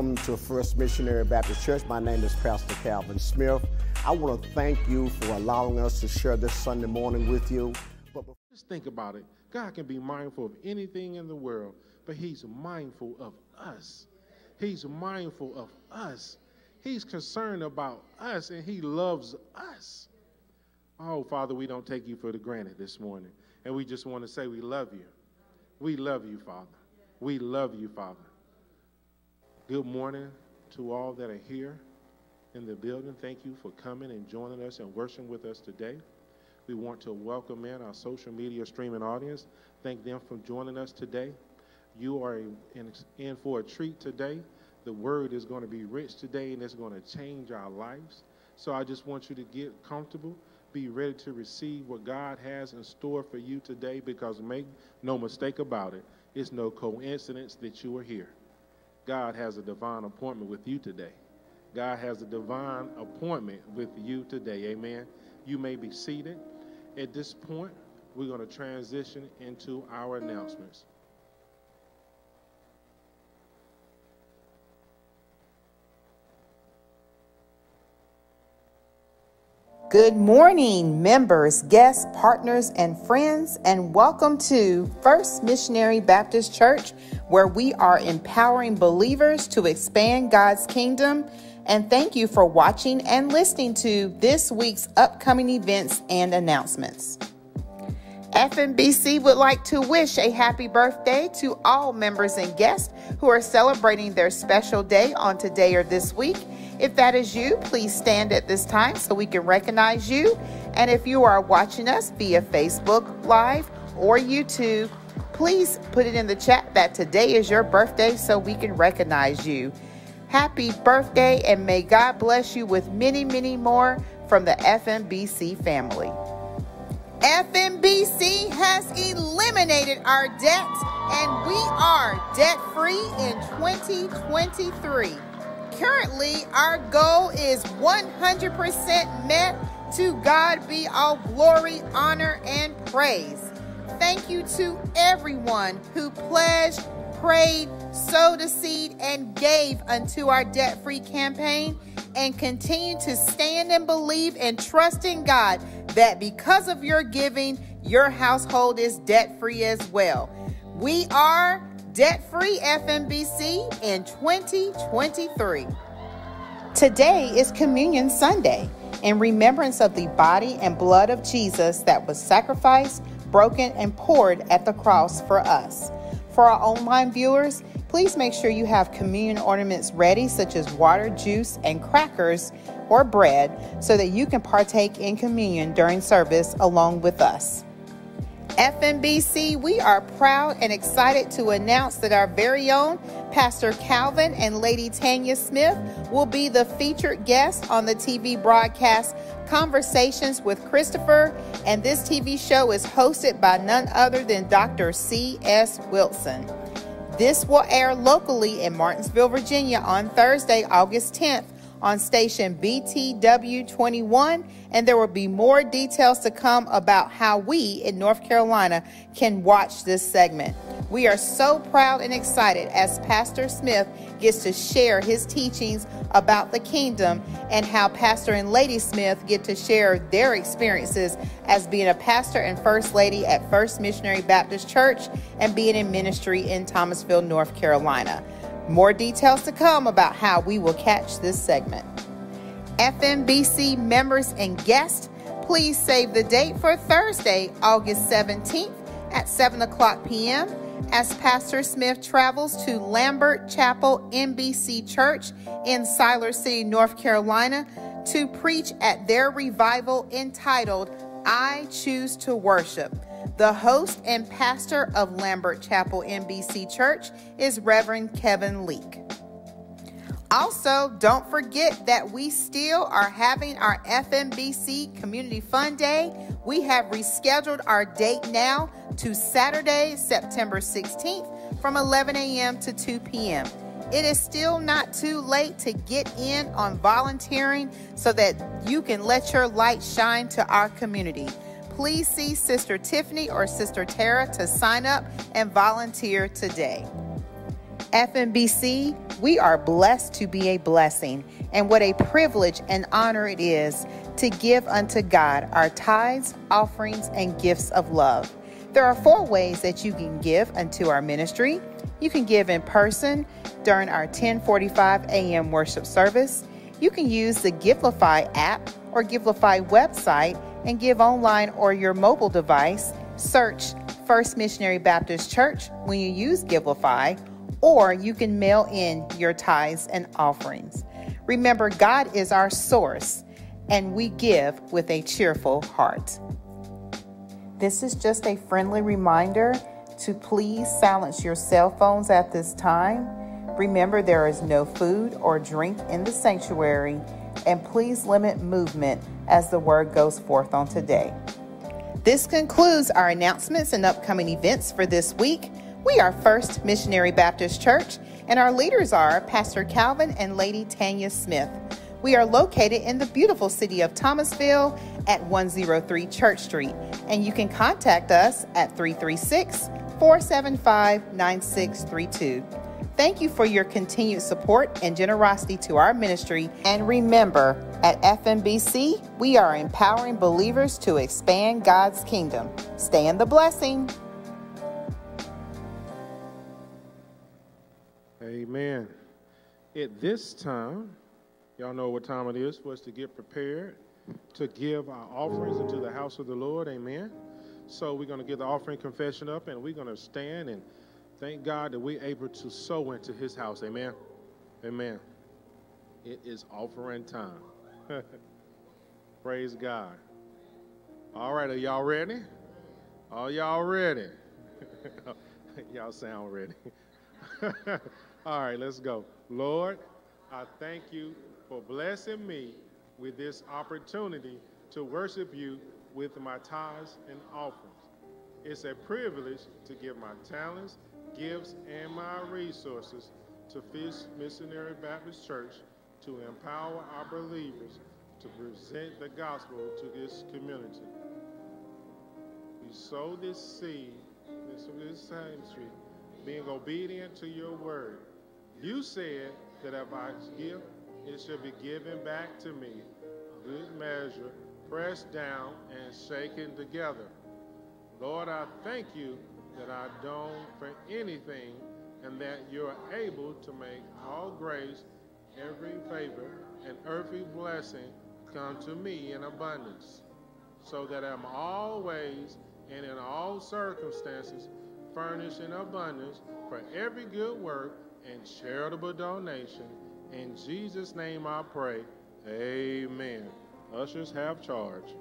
Welcome to First Missionary Baptist Church. My name is Pastor Calvin Smith. I want to thank you for allowing us to share this Sunday morning with you. But just think about it. God can be mindful of anything in the world, but He's mindful of us. He's mindful of us. He's concerned about us and He loves us. Oh, Father, we don't take you for the granted this morning. And we just want to say we love you. We love you, Father. We love you, Father. Good morning to all that are here in the building. Thank you for coming and joining us and worshiping with us today. We want to welcome in our social media streaming audience. Thank them for joining us today. You are in, in for a treat today. The word is going to be rich today and it's going to change our lives. So I just want you to get comfortable, be ready to receive what God has in store for you today because make no mistake about it, it's no coincidence that you are here. God has a divine appointment with you today. God has a divine appointment with you today. Amen. You may be seated. At this point, we're going to transition into our announcements. Good morning, members, guests, partners, and friends, and welcome to First Missionary Baptist Church, where we are empowering believers to expand God's kingdom. And thank you for watching and listening to this week's upcoming events and announcements. FMBC would like to wish a happy birthday to all members and guests who are celebrating their special day on today or this week. If that is you, please stand at this time so we can recognize you. And if you are watching us via Facebook Live or YouTube, please put it in the chat that today is your birthday so we can recognize you. Happy birthday and may God bless you with many, many more from the FMBC family. FMBC has eliminated our debt and we are debt free in 2023. Currently, our goal is 100% met. To God be all glory, honor, and praise. Thank you to everyone who pledged, prayed, sowed a seed, and gave unto our debt free campaign and continue to stand and believe and trust in God that because of your giving, your household is debt free as well. We are debt free FMBC in 2023. Today is Communion Sunday in remembrance of the body and blood of Jesus that was sacrificed, broken, and poured at the cross for us. For our online viewers, please make sure you have communion ornaments ready, such as water, juice, and crackers or bread, so that you can partake in communion during service along with us. FMBC, we are proud and excited to announce that our very own Pastor Calvin and Lady Tanya Smith will be the featured guests on the TV broadcast Conversations with Christopher, and this TV show is hosted by none other than Dr. C.S. Wilson. This will air locally in Martinsville, Virginia on Thursday, August 10th on station BTW 21, and there will be more details to come about how we in North Carolina can watch this segment. We are so proud and excited as Pastor Smith gets to share his teachings about the kingdom and how Pastor and Lady Smith get to share their experiences as being a pastor and first lady at First Missionary Baptist Church and being in ministry in Thomasville, North Carolina. More details to come about how we will catch this segment. FMBC members and guests, please save the date for Thursday, August 17th at 7 o'clock p.m. as Pastor Smith travels to Lambert Chapel MBC Church in Siler City, North Carolina to preach at their revival entitled I Choose to Worship. The host and pastor of Lambert Chapel MBC Church is Reverend Kevin Leake. Also, don't forget that we still are having our FMBC Community Fun Day. We have rescheduled our date now to Saturday, September 16th from 11 a.m. to 2 p.m. It is still not too late to get in on volunteering so that you can let your light shine to our community please see Sister Tiffany or Sister Tara to sign up and volunteer today. FMBC, We are blessed to be a blessing, and what a privilege and honor it is to give unto God our tithes, offerings, and gifts of love. There are four ways that you can give unto our ministry. You can give in person during our 1045 a.m. worship service. You can use the Givelify app or Givelify website and give online or your mobile device. Search First Missionary Baptist Church when you use Givelify or you can mail in your tithes and offerings. Remember, God is our source, and we give with a cheerful heart. This is just a friendly reminder to please silence your cell phones at this time. Remember, there is no food or drink in the sanctuary, and please limit movement as the word goes forth on today. This concludes our announcements and upcoming events for this week. We are First Missionary Baptist Church, and our leaders are Pastor Calvin and Lady Tanya Smith. We are located in the beautiful city of Thomasville at 103 Church Street, and you can contact us at 336 475 9632. Thank you for your continued support and generosity to our ministry. And remember, at FMBC, we are empowering believers to expand God's kingdom. Stay in the blessing. Amen. At this time, y'all know what time it is for us to get prepared to give our offerings into the house of the Lord. Amen. So we're going to get the offering confession up and we're going to stand and thank God that we're able to sow into his house. Amen. Amen. It is offering time. Praise God. All right, are y'all ready? Are y'all ready? y'all sound ready. All right, let's go. Lord, I thank you for blessing me with this opportunity to worship you with my tithes and offerings. It's a privilege to give my talents, gifts, and my resources to First Missionary Baptist Church to empower our believers to present the gospel to this community. We sow this seed, this, this ministry, being obedient to your word. You said that if I give, it shall be given back to me, good measure, pressed down and shaken together. Lord, I thank you that I don't for anything and that you're able to make all grace, every favor, and earthly blessing come to me in abundance, so that I'm always and in all circumstances furnished in abundance for every good work and charitable donation. In Jesus' name I pray. Amen. Ushers have charge.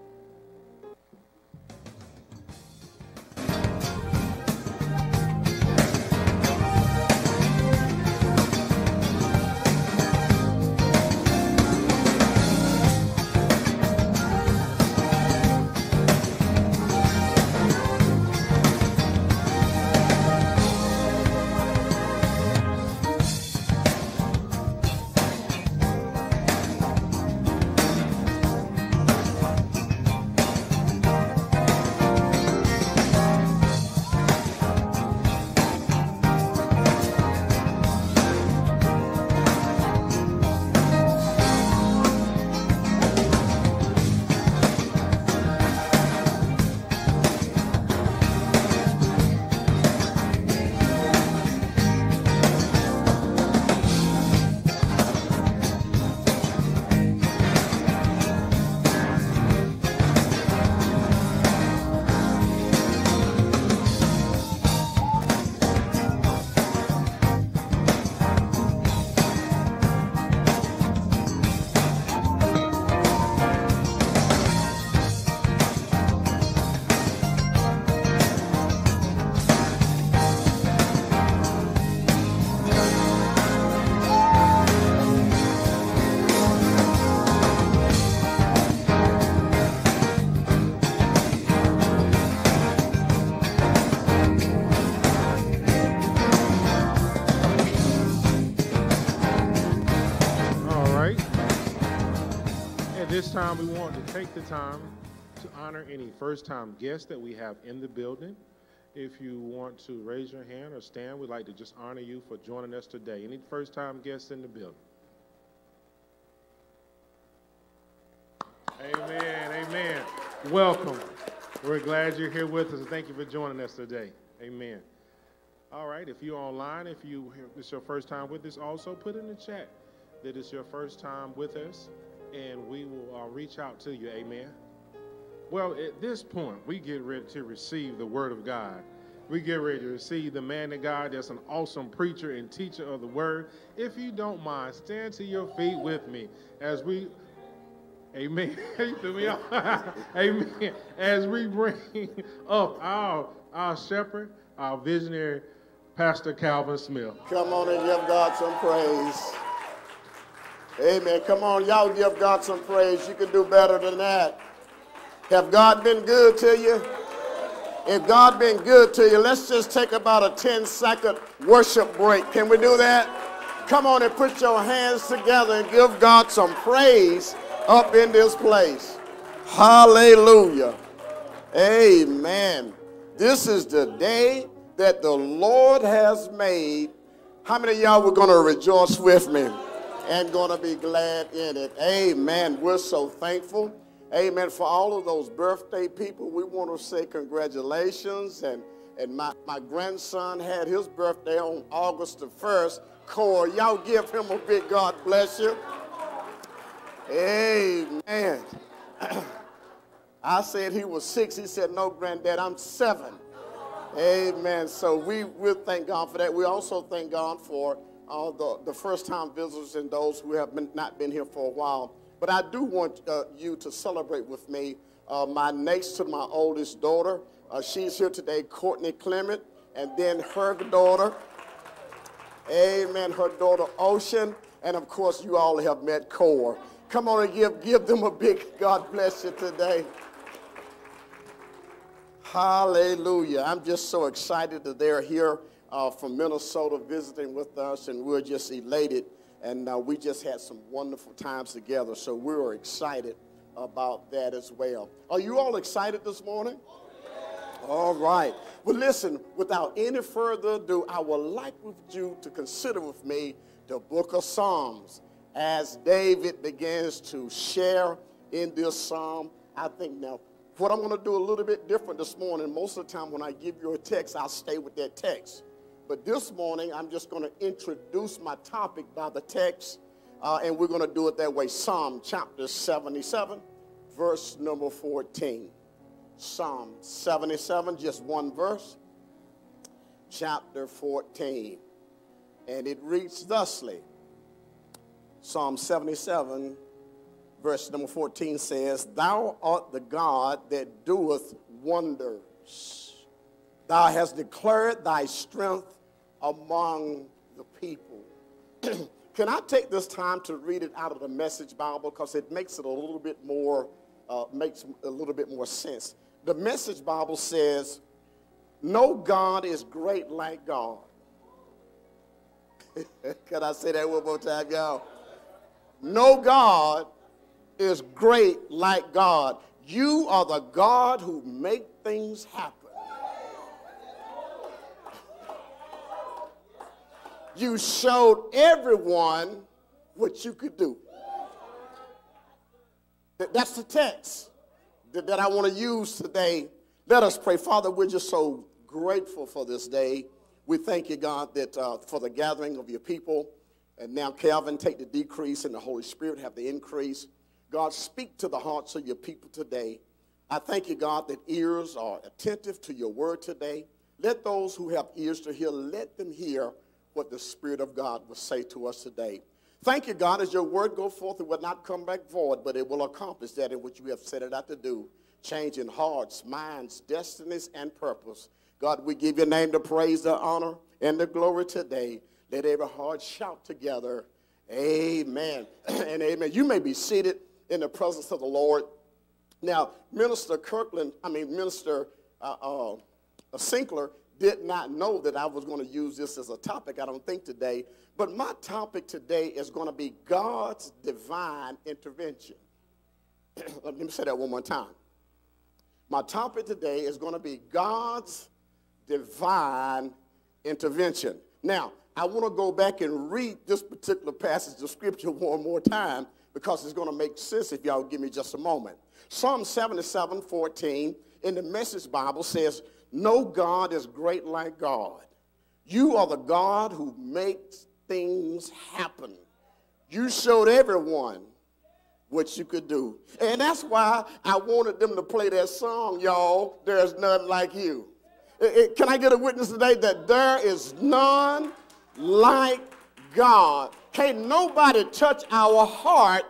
Time, we want to take the time to honor any first time guests that we have in the building. If you want to raise your hand or stand, we'd like to just honor you for joining us today. Any first time guests in the building? Amen. Amen. Welcome. We're glad you're here with us. Thank you for joining us today. Amen. All right. If you're online, if you it's your first time with us, also put in the chat that it's your first time with us, and we will uh, reach out to you. Amen. Well, at this point, we get ready to receive the Word of God. We get ready to receive the man of God that's an awesome preacher and teacher of the Word. If you don't mind, stand to your feet with me as we Amen. Amen. As we bring up our our shepherd, our visionary, Pastor Calvin Smith. Come on and give God some praise. Amen. Come on, y'all give God some praise. You can do better than that. Have God been good to you? If God been good to you, let's just take about a 10 second worship break. Can we do that? Come on and put your hands together and give God some praise up in this place. Hallelujah. Amen. This is the day that the Lord has made. How many y'all were going to rejoice with me and going to be glad in it? Amen. We're so thankful. Amen. For all of those birthday people, we want to say congratulations. And, and my, my grandson had his birthday on August the 1st. Core, y'all give him a big God bless you. Amen. I said he was six. He said, No, granddad, I'm seven. Amen. So we will thank God for that. We also thank God for uh, the, the first time visitors and those who have been, not been here for a while. But I do want uh, you to celebrate with me uh, my next to my oldest daughter. Uh, she's here today, Courtney Clement, and then her daughter. Amen. Her daughter, Ocean. And of course, you all have met Core. Come on and give, give them a big God bless you today. Hallelujah. I'm just so excited that they're here uh, from Minnesota visiting with us, and we're just elated. And uh, we just had some wonderful times together, so we were excited about that as well. Are you all excited this morning? All right. Well, listen, without any further ado, I would like with you to consider with me the book of Psalms as David begins to share in this psalm. I think now, what I'm going to do a little bit different this morning, most of the time when I give you a text, I'll stay with that text. But this morning, I'm just going to introduce my topic by the text, uh, and we're going to do it that way. Psalm chapter 77, verse number 14. Psalm 77, just one verse, chapter 14. And it reads thusly Psalm 77, verse number 14 says, Thou art the God that doeth wonders. Thou hast declared thy strength among the people. Can I take this time to read it out of the Message Bible because it makes it a little bit more uh, makes a little bit more sense. The Message Bible says, "No God is great like God." Can I say that one more time, y'all? No God is great like God. You are the God who make things happen. You showed everyone what you could do. That's the text that I want to use today. Let us pray. Father, we're just so grateful for this day. We thank you, God, that uh, for the gathering of your people. And now, Calvin, take the decrease and the Holy Spirit have the increase. God, speak to the hearts of your people today. I thank you, God, that ears are attentive to your word today. Let those who have ears to hear, let them hear what the Spirit of God will say to us today. Thank you, God, as your word go forth, it will not come back void, but it will accomplish that in which you have set it out to do, changing hearts, minds, destinies, and purpose. God, we give your name the praise, the honor, and the glory today. Let every heart shout together, Amen and Amen. You may be seated in the presence of the Lord. Now, Minister Kirkland, I mean, Minister uh, uh, Sinkler did not know that I was going to use this as a topic, I don't think today. But my topic today is going to be God's divine intervention. Let me say that one more time. My topic today is going to be God's divine intervention. Now, I want to go back and read this particular passage of scripture one more time because it's going to make sense if y'all give me just a moment. Psalm 77 14 in the Message Bible says, No God is great like God. You are the God who makes things happen. You showed everyone what you could do. And that's why I wanted them to play that song, y'all. There's none like you. It, it, can I get a witness today that there is none like God? Can't nobody touch our heart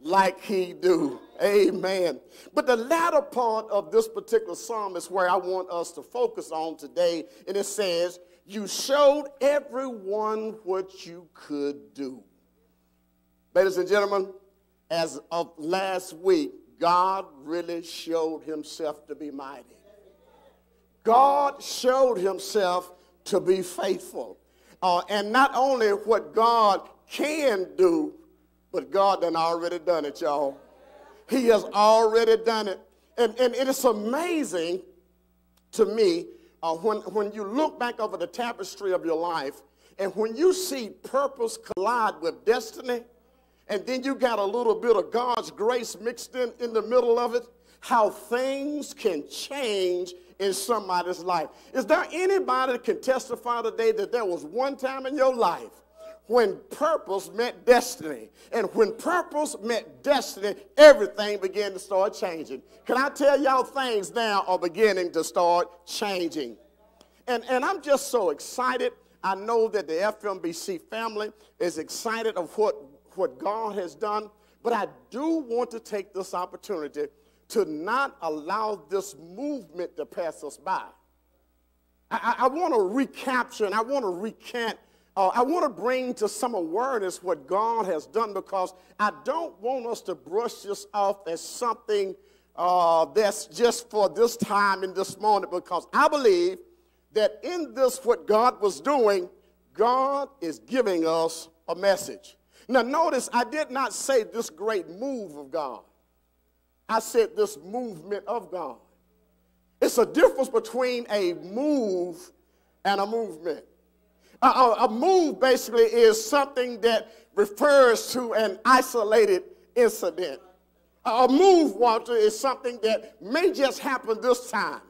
like he do. Amen. But the latter part of this particular psalm is where I want us to focus on today. And it says, You showed everyone what you could do. Ladies and gentlemen, as of last week, God really showed himself to be mighty. God showed himself to be faithful. Uh, and not only what God can do, but God done already done it, y'all. He has already done it. And, and it is amazing to me uh, when, when you look back over the tapestry of your life and when you see purpose collide with destiny, and then you got a little bit of God's grace mixed in in the middle of it, how things can change in somebody's life. Is there anybody that can testify today that there was one time in your life when purpose met destiny. And when purpose met destiny, everything began to start changing. Can I tell y'all things now are beginning to start changing? And, and I'm just so excited. I know that the FMBC family is excited of what, what God has done, but I do want to take this opportunity to not allow this movement to pass us by. I, I, I want to recapture and I want to recant uh, I want to bring to some awareness what God has done because I don't want us to brush this off as something uh, that's just for this time and this moment because I believe that in this, what God was doing, God is giving us a message. Now, notice I did not say this great move of God, I said this movement of God. It's a difference between a move and a movement. A, move basically is something that refers to an isolated incident. A move, Walter, is something that may just happen this time,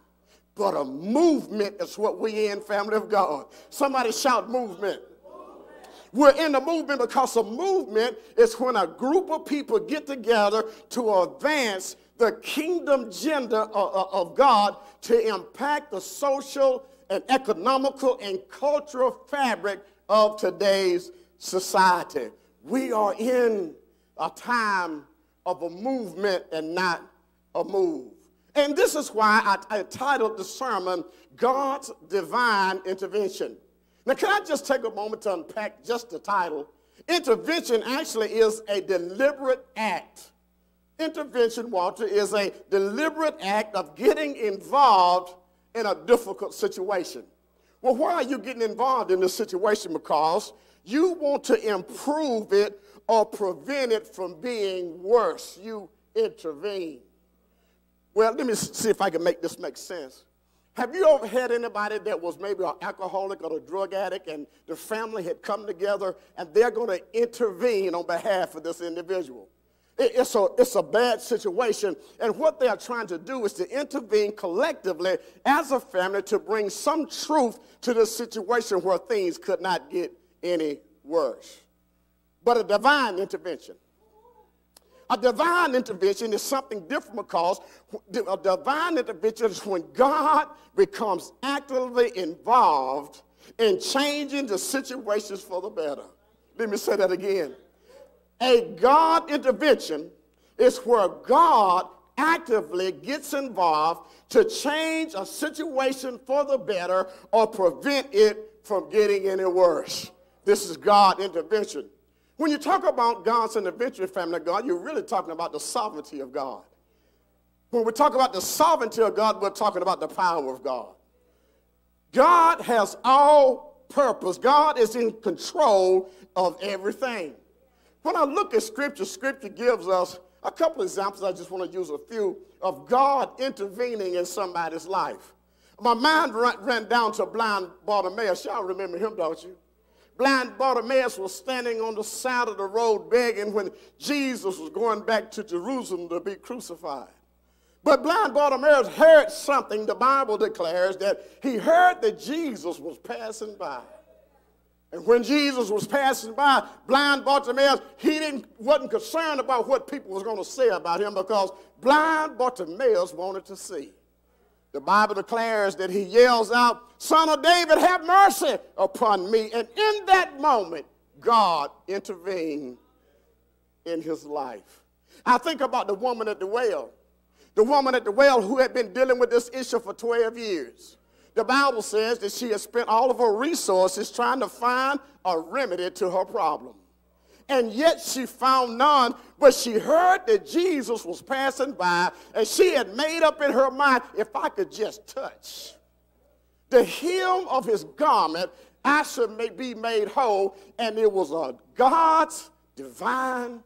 but a movement is what we in, family of God. Somebody shout movement. We're in the movement because a movement is when a group of people get together to advance the kingdom agenda uh, uh, of God to impact the social and economical and cultural fabric of today's society. We are in a time of a movement and not a move. And this is why I, I titled the sermon, God's Divine Intervention. Now, can I just take a moment to unpack just the title? Intervention actually is a deliberate act. Intervention, Walter, is a deliberate act of getting involved in a difficult situation. Well, why are you getting involved in this situation? Because you want to improve it or prevent it from being worse. You intervene. Well, let me see if I can make this make sense. Have you ever had anybody that was maybe an alcoholic or a drug addict and the family had come together and they're going to intervene on behalf of this individual? It's a, it's a bad situation. And what they are trying to do is to intervene collectively as a family to bring some truth to the situation where things could not get any worse. But a divine intervention. A divine intervention is something different because a divine intervention is when God becomes actively involved in changing the situations for the better. Let me say that again. A God intervention is where God actively gets involved to change a situation for the better or prevent it from getting any worse. This is God intervention. When you talk about God's intervention, family of God, you're really talking about the sovereignty of God. When we talk about the sovereignty of God, we're talking about the power of God. God has all purpose. God is in control of everything. When I look at Scripture, Scripture gives us a couple examples. I just want to use a few of God intervening in somebody's life. My mind ran, down to blind Bartimaeus. Y'all remember him, don't you? Blind Bartimaeus was standing on the side of the road begging when Jesus was going back to Jerusalem to be crucified. But blind Bartimaeus heard something. The Bible declares that he heard that Jesus was passing by. And when Jesus was passing by, blind Bartimaeus, he didn't, wasn't concerned about what people was going to say about him because blind Bartimaeus wanted to see. The Bible declares that he yells out, Son of David, have mercy upon me. And in that moment, God intervened in his life. I think about the woman at the well. The woman at the well who had been dealing with this issue for 12 years. The Bible says that she had spent all of her resources trying to find a remedy to her problem and yet she found none. But she heard that Jesus was passing by, and she had made up in her mind if I could just touch the hem of his garment, I should be made whole. And it was a God's divine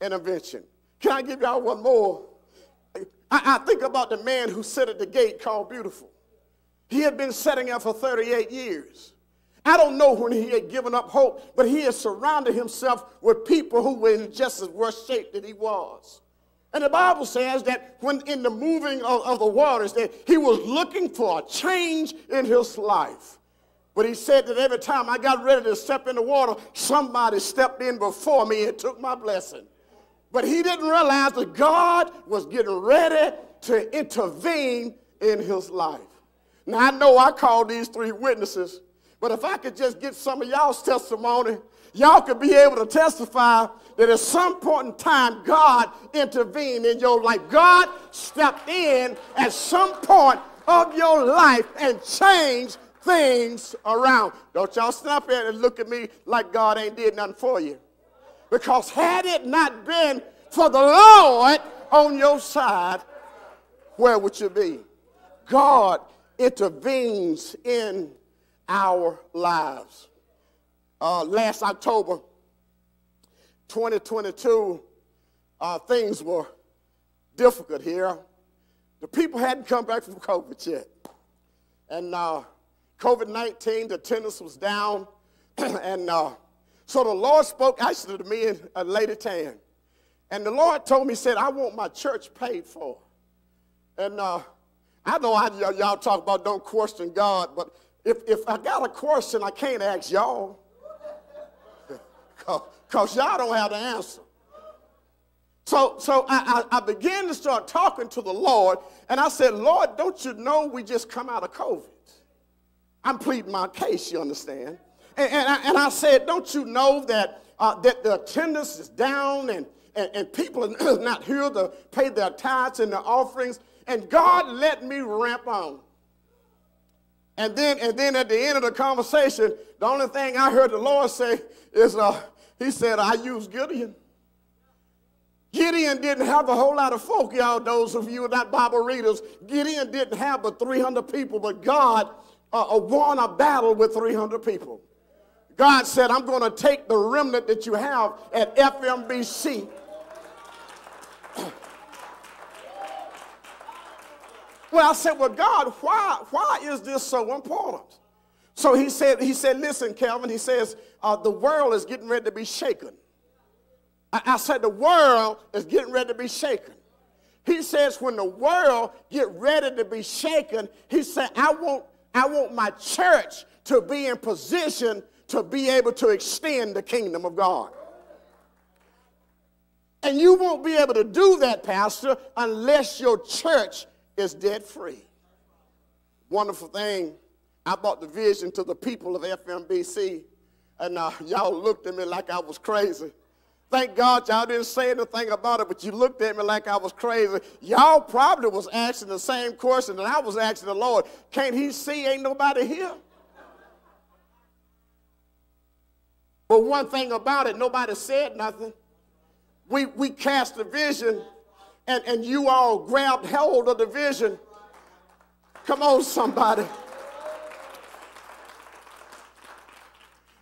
intervention. Can I give y'all one more? I, I think about the man who sat at the gate called Beautiful. He had been setting out for 38 years. I don't know when he had given up hope, but he had surrounded himself with people who were in just as worse shape that he was. And the Bible says that when in the moving of, of the waters, that he was looking for a change in his life. But he said that every time I got ready to step in the water, somebody stepped in before me and took my blessing. But he didn't realize that God was getting ready to intervene in his life. Now, I know I called these three witnesses but if I could just get some of y'all's testimony, y'all could be able to testify that at some point in time, God intervened in your life. God stepped in at some point of your life and changed things around. Don't y'all stop here and look at me like God ain't did nothing for you. Because had it not been for the Lord on your side, where would you be? God intervenes in our lives. Uh, last October 2022, uh, things were difficult here. The people hadn't come back from COVID yet. And uh, COVID 19, the attendance was down. and uh, so the Lord spoke actually to me and a Lady Tan. And the Lord told me, said, I want my church paid for. And uh, I know y'all talk about don't question God, but if, if I got a question, I can't ask y'all. Because y'all don't have the answer. So, so I, I, I, began to start talking to the Lord, and I said, Lord, don't you know we just come out of COVID? I'm pleading my case, you understand? And, and, I, and I said, don't you know that, uh, that the attendance is down and, and, and people are not here to pay their tithes and their offerings? And God let me ramp on. And then, and then at the end of the conversation, the only thing I heard the Lord say is, uh, He said, I used Gideon. Gideon didn't have a whole lot of folk, y'all, those of you not Bible readers. Gideon didn't have but 300 people, but God uh, uh won a battle with 300 people. God said, I'm going to take the remnant that you have at FMBC Well, I said, well, God, why, why is this so important? So he said, he said, listen, Calvin, he says, uh, the world is getting ready to be shaken. I, I said, the world is getting ready to be shaken. He says, when the world get ready to be shaken, he said, I want, I want my church to be in position to be able to extend the kingdom of God. And you won't be able to do that, Pastor, unless your church is debt free. Wonderful thing. I brought the vision to the people of FMBC, and uh, y'all looked at me like I was crazy. Thank God y'all didn't say anything about it, but you looked at me like I was crazy. Y'all probably was asking the same question that I was asking the Lord. Can't he see ain't nobody here? But one thing about it, nobody said nothing. We, we cast the vision and, and you all grabbed hold of the vision. Come on, somebody.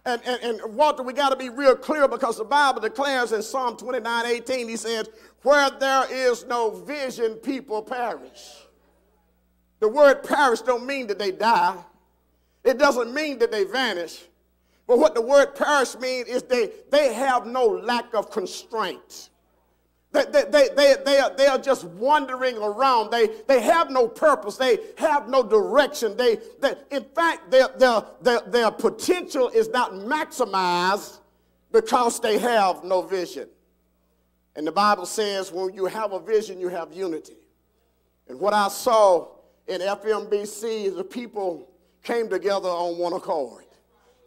And, and, and, Walter, we got to be real clear because the Bible declares in Psalm 29 18, he says, Where there is no vision, people perish. The word perish don't mean that they die. It doesn't mean that they vanish. But what the word perish means is they, they have no lack of constraints. They, they, they, they, are, they are just wandering around. They, they have no purpose. They have no direction. They, they, in fact, their, their, their, their potential is not maximized because they have no vision. And the Bible says when you have a vision, you have unity. And what I saw in FMBC is the people came together on one accord.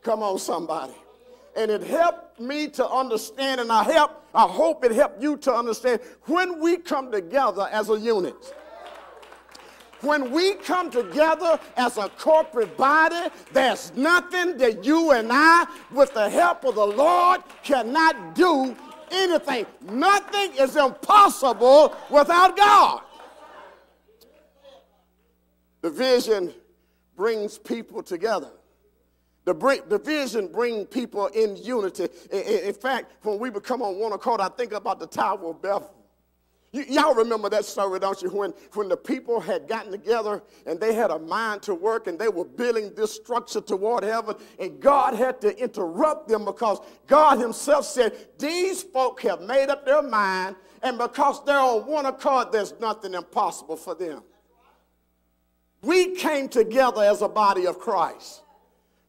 Come on, somebody. And it helped me to understand, and I help, I hope it helped you to understand when we come together as a unit. When we come together as a corporate body, there's nothing that you and I, with the help of the Lord, cannot do anything. Nothing is impossible without God. The vision brings people together. The, bring, the vision bring people in unity. In, in, fact, when we become on one accord, I think about the Tower of Babel. y'all remember that story, don't you? When, when the people had gotten together and they had a mind to work and they were building this structure toward heaven, and God had to interrupt them because God Himself said, These folk have made up their mind, and because they're on one accord, there's nothing impossible for them. We came together as a body of Christ.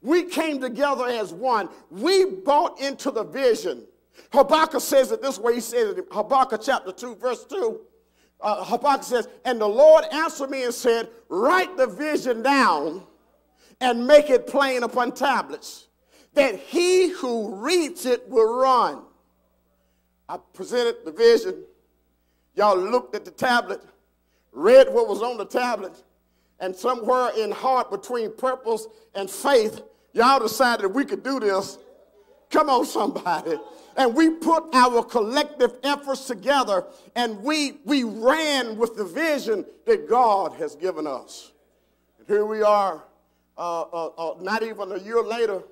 We came together as one. We bought into the vision. Habakkuk says it this way. He said it in Habakkuk chapter 2, verse 2. Uh, Habakkuk says, And the Lord answered me and said, Write the vision down and make it plain upon tablets, that he who reads it will run. I presented the vision. Y'all looked at the tablet, read what was on the tablet, and somewhere in heart between purpose and faith, y'all decided we could do this. Come on, somebody. And we put our collective efforts together and we, we ran with the vision that God has given us. And here we are, uh, uh, uh, not even a year later,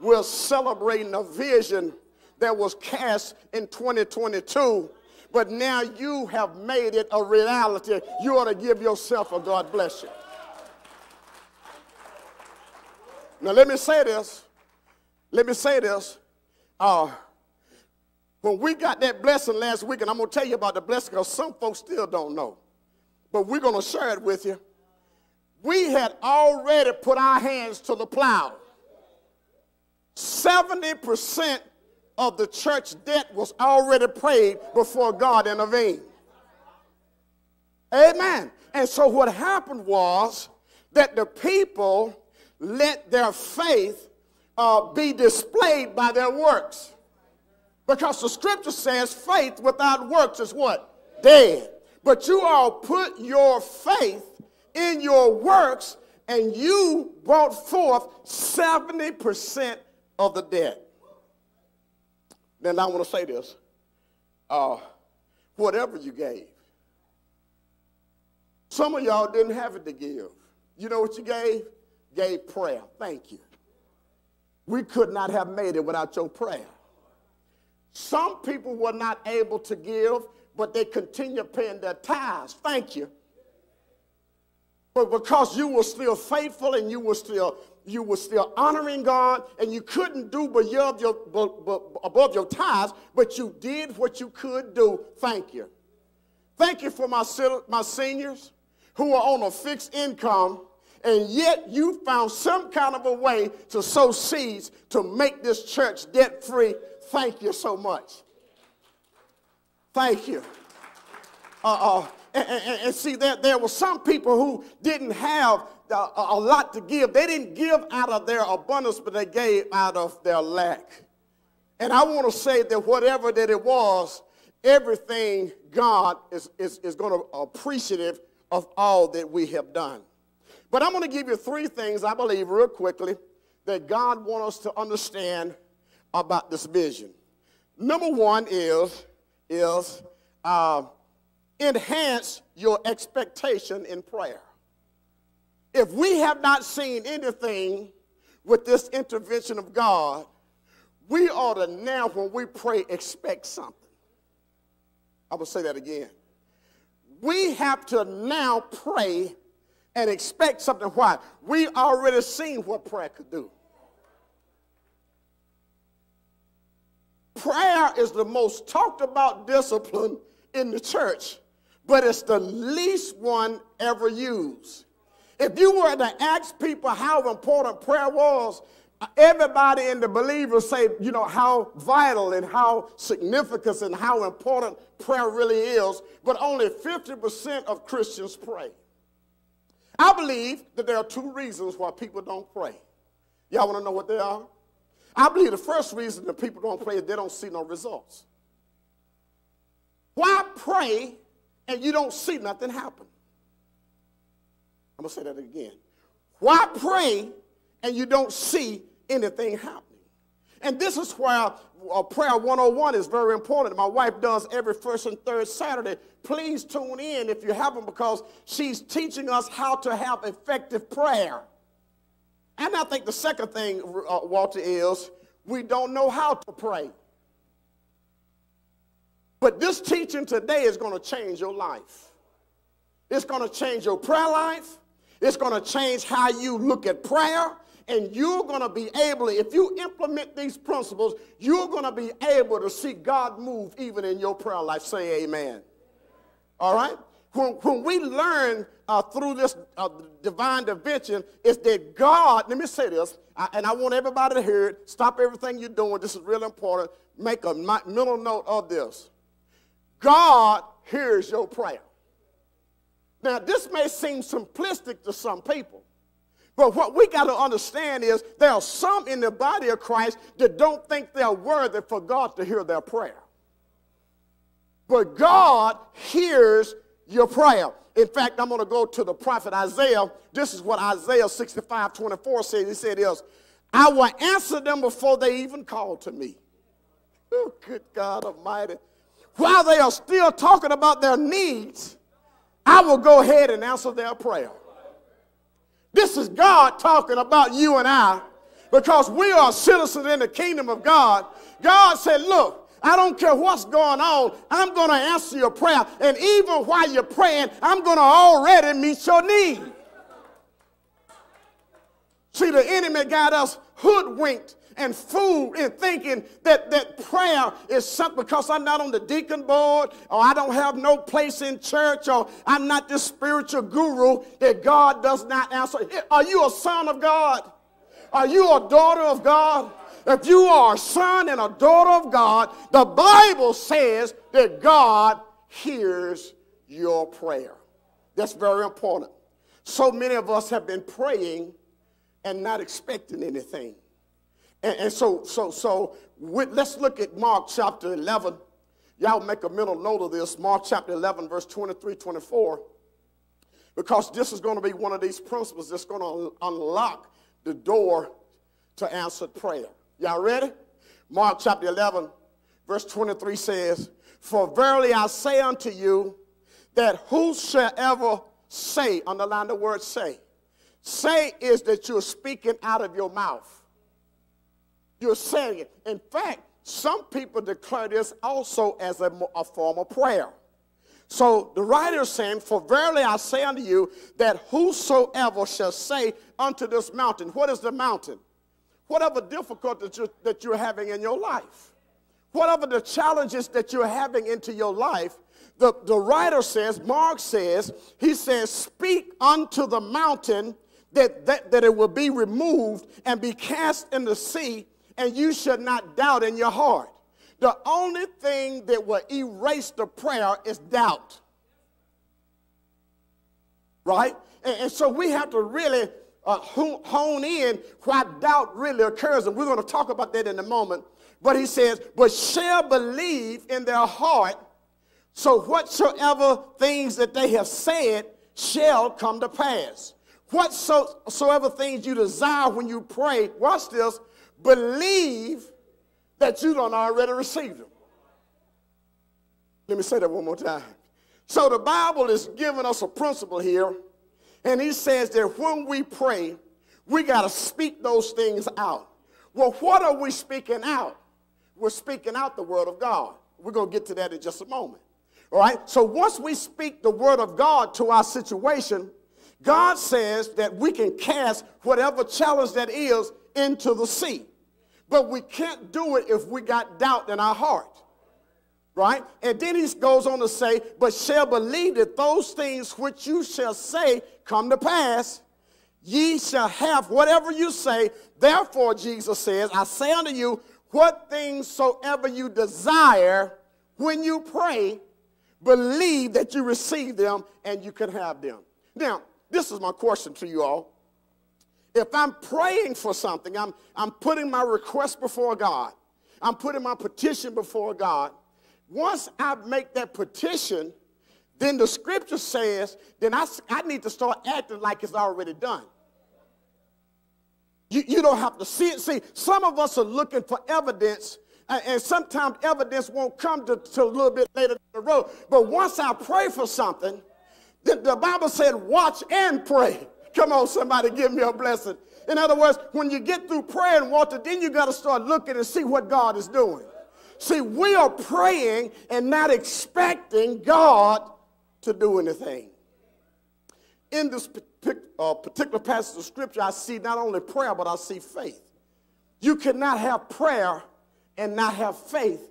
we're celebrating a vision that was cast in 2022 but now you have made it a reality. You ought to give yourself a God bless you. Now, let me say this. Let me say this. Uh, when we got that blessing last week, and I'm going to tell you about the blessing because some folks still don't know, but we're going to share it with you. We had already put our hands to the plow. 70% of the church debt was already paid before God intervened. Amen. And so what happened was that the people let their faith uh, be displayed by their works. Because the scripture says faith without works is what? Dead. But you all put your faith in your works and you brought forth 70% of the debt. Then I want to say this. Uh, whatever you gave, some of y'all didn't have it to give. You know what you gave? Gave prayer. Thank you. We could not have made it without your prayer. Some people were not able to give, but they continued paying their tithes. Thank you. But because you were still faithful and you were still you were still honoring God and you couldn't do above your, above your tithes, but you did what you could do. Thank you. Thank you for my, my seniors who are on a fixed income and yet you found some kind of a way to sow seeds to make this church debt free. Thank you so much. Thank you. Uh, uh, and, and, and, see, there, there were some people who didn't have a, a lot to give. They didn't give out of their abundance, but they gave out of their lack. And I want to say that whatever that it was, everything God is, is, is going to appreciative of all that we have done. But I'm going to give you three things I believe real quickly that God wants us to understand about this vision. Number one is, is uh, enhance your expectation in prayer. If we have not seen anything with this intervention of God, we ought to now, when we pray, expect something. I will say that again. We have to now pray and expect something. Why? We already seen what prayer could do. Prayer is the most talked about discipline in the church, but it's the least one ever used. If you were to ask people how important prayer was, everybody in the believers say, you know, how vital and how significant and how important prayer really is, but only 50% of Christians pray. I believe that there are two reasons why people don't pray. Y'all want to know what they are? I believe the first reason that people don't pray is they don't see no results. Why pray and you don't see nothing happen? I'm going to say that again. Why pray and you don't see anything happening? And this is why uh, Prayer 101 is very important. My wife does every first and third Saturday. Please tune in if you haven't because she's teaching us how to have effective prayer. And I think the second thing, uh, Walter, is we don't know how to pray. But this teaching today is going to change your life. It's going to change your prayer life. It's going to change how you look at prayer. And you're going to be able, if you implement these principles, you're going to be able to see God move even in your prayer life. Say amen. All right? When, when we learn uh, through this uh, divine intervention, is that God, let me say this, I, and I want everybody to hear it. Stop everything you're doing. This is really important. Make a mental note of this. God hears your prayer. Now, this may seem simplistic to some people, but what we got to understand is there are some in the body of Christ that don't think they're worthy for God to hear their prayer. But God hears your prayer. In fact, I'm going to go to the prophet Isaiah. This is what Isaiah 65 24 says. He said, is, I will answer them before they even call to me. Oh, good God Almighty. While they are still talking about their needs, I will go ahead and answer their prayer. This is God talking about you and I because we are citizens in the kingdom of God. God said, Look, I don't care what's going on. I'm going to answer your prayer. And even while you're praying, I'm going to already meet your need. See, the enemy got us hoodwinked and fooled in thinking that, that prayer is something because I'm not on the deacon board or I don't have no place in church or I'm not this spiritual guru that God does not answer. Are you a son of God? Are you a daughter of God? If you are a son and a daughter of God, the Bible says that God hears your prayer. That's very important. So many of us have been praying and not expecting anything. And, and so, so, so with, let's look at Mark chapter 11. Y'all make a mental note of this. Mark chapter 11, verse 23, 24. Because this is going to be one of these principles that's going to unlock the door to answered prayer. Y'all ready? Mark chapter 11, verse 23 says, For verily I say unto you, that whosoever say, underline the word say, say is that you're speaking out of your mouth. You're saying it. In fact, some people declare this also as a, a form of prayer. So the writer is saying, For verily I say unto you, that whosoever shall say unto this mountain, what is the mountain? whatever difficulties that you're, that you're having in your life, whatever the challenges that you're having into your life, the, the writer says, Mark says, he says, speak unto the mountain that, that, that it will be removed and be cast in the sea, and you should not doubt in your heart. The only thing that will erase the prayer is doubt. Right? And, and so we have to really uh, hone in why doubt really occurs, and we're going to talk about that in a moment. But he says, but shall believe in their heart, so whatsoever things that they have said shall come to pass. Whatsoever things you desire when you pray, watch this, believe that you don't already receive them. Let me say that one more time. So the Bible is giving us a principle here and he says that when we pray, we got to speak those things out. Well, what are we speaking out? We're speaking out the word of God. We're going to get to that in just a moment. All right? So once we speak the word of God to our situation, God says that we can cast whatever challenge that is into the sea. But we can't do it if we got doubt in our heart. Right? And then he goes on to say, But shall believe that those things which you shall say come to pass. Ye shall have whatever you say. Therefore, Jesus says, I say unto you, what things soever you desire when you pray, believe that you receive them and you can have them. Now, this is my question to you all. If I'm praying for something, I'm, I'm putting my request before God, I'm putting my petition before God. Once I make that petition, then the scripture says, then I, I need to start acting like it's already done. You, you don't have to see it. See, some of us are looking for evidence, and, sometimes evidence won't come to, to a little bit later down the road. But once I pray for something, the, the Bible said, watch and pray. Come on, somebody, give me a blessing. In other words, when you get through praying, Walter, then you got to start looking and see what God is doing. See, we are praying and not expecting God to do anything. In this uh, particular passage of scripture, I see not only prayer, but I see faith. You cannot have prayer and not have faith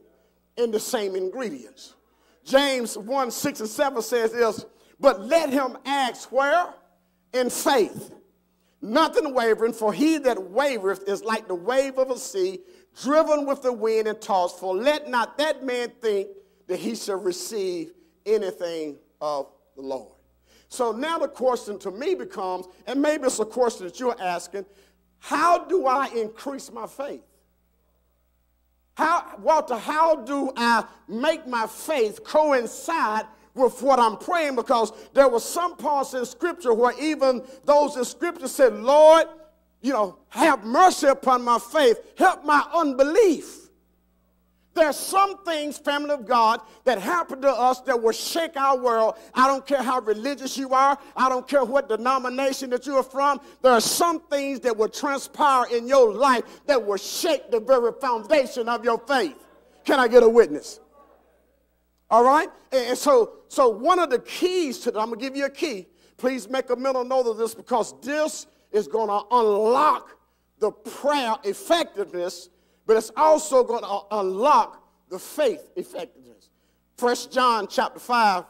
in the same ingredients. James 1 6 and 7 says this, but let him ask where? In faith. Nothing wavering, for he that wavereth is like the wave of a sea, driven with the wind and tossed. For let not that man think that he shall receive anything of the Lord. So now the question to me becomes, and maybe it's a question that you're asking, how do I increase my faith? How, Walter, how do I make my faith coincide with what I'm praying because there were some parts in Scripture where even those in Scripture said, Lord, you know, have mercy upon my faith, help my unbelief. There's some things, family of God, that happen to us that will shake our world. I don't care how religious you are. I don't care what denomination that you are from. There are some things that will transpire in your life that will shake the very foundation of your faith. Can I get a witness? All right? And so, so one of the keys to that, I'm going to give you a key. Please make a mental note of this because this is going to unlock the prayer effectiveness, but it's also going to unlock the faith effectiveness. First John chapter 5,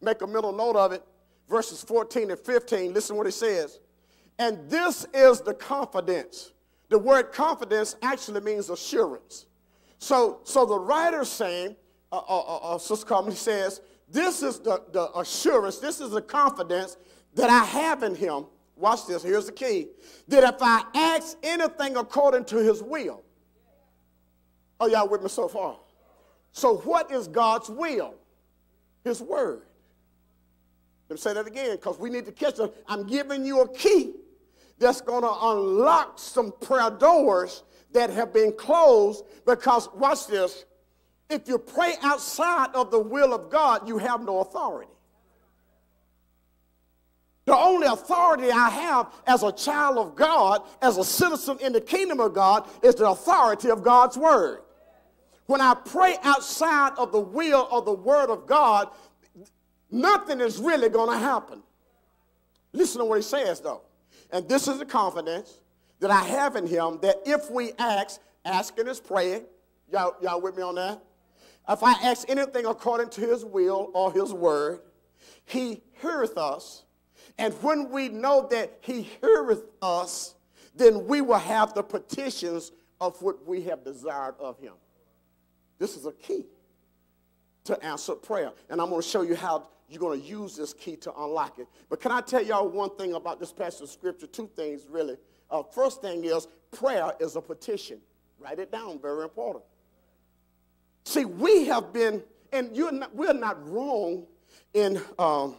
make a mental note of it, verses 14 and 15. Listen what it says. And this is the confidence. The word confidence actually means assurance. So, so the writer's saying uh, uh, uh, uh, Sister Carmen says, this is the, the assurance, this is the confidence that I have in him. Watch this, here's the key. That if I ask anything according to his will, are y'all with me so far? So, what is God's will? His word. Let me say that again because we need to catch it. I'm giving you a key that's going to unlock some prayer doors that have been closed because, watch this, if you pray outside of the will of God, you have no authority. The only authority I have as a child of God, as a citizen in the kingdom of God, is the authority of God's word. When I pray outside of the will of the word of God, nothing is really going to happen. Listen to what he says, though. And this is the confidence that I have in him that if we ask, asking is praying. Y'all, y'all with me on that? If I ask anything according to his will or his word, he heareth us. And when we know that he heareth us, then we will have the petitions of what we have desired of him. This is a key to answer prayer. And I'm going to show you how you're going to use this key to unlock it. But can I tell y'all one thing about this passage of scripture? Two things, really. Uh, first thing is prayer is a petition. Write it down, very important. See, we have been, and you're not, we're not wrong in um,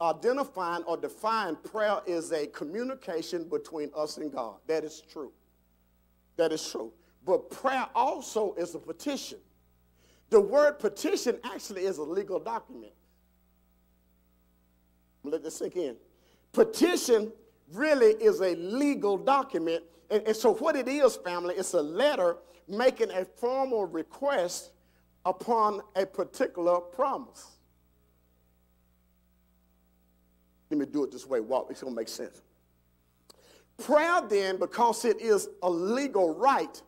identifying or defining prayer is a communication between us and God. That is true. That is true. But prayer also is a petition. The word petition actually is a legal document. Let this sink in. Petition really is a legal document. And, and so, what it is, family, it's a letter making a formal request upon a particular promise. Let me do it this way. Walk. It's going to make sense. Prayer, then, because it is a legal right,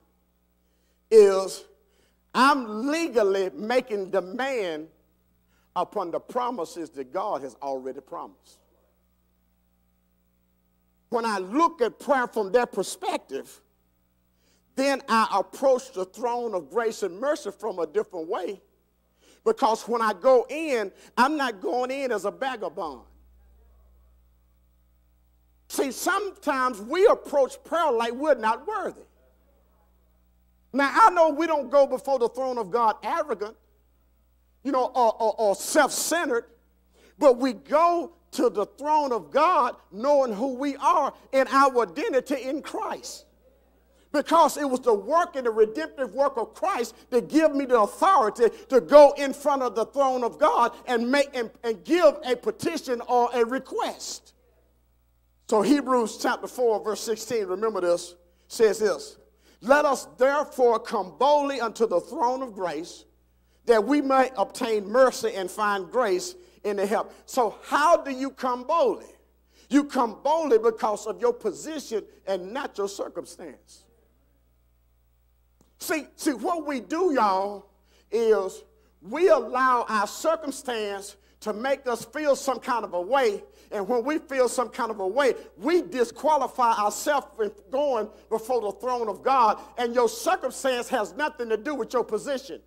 is I'm legally making demand upon the promises that God has already promised. When I look at prayer from that perspective, then I approach the throne of grace and mercy from a different way. Because when I go in, I'm not going in as a vagabond. See, sometimes we approach prayer like we're not worthy. Now, I know we don't go before the throne of God arrogant, you know, or, or, or self centered, but we go to the throne of God knowing who we are and our identity in Christ. Because it was the work and the redemptive work of Christ that give me the authority to go in front of the throne of God and make and, and give a petition or a request. So Hebrews chapter 4, verse 16, remember this, says this. Let us therefore come boldly unto the throne of grace, that we may obtain mercy and find grace in the help. So, how do you come boldly? You come boldly because of your position and not your circumstance. See, see, what we do, y'all, is we allow our circumstance to make us feel some kind of a way. And when we feel some kind of a way, we disqualify ourselves from going before the throne of God. And your circumstance has nothing to do with your position.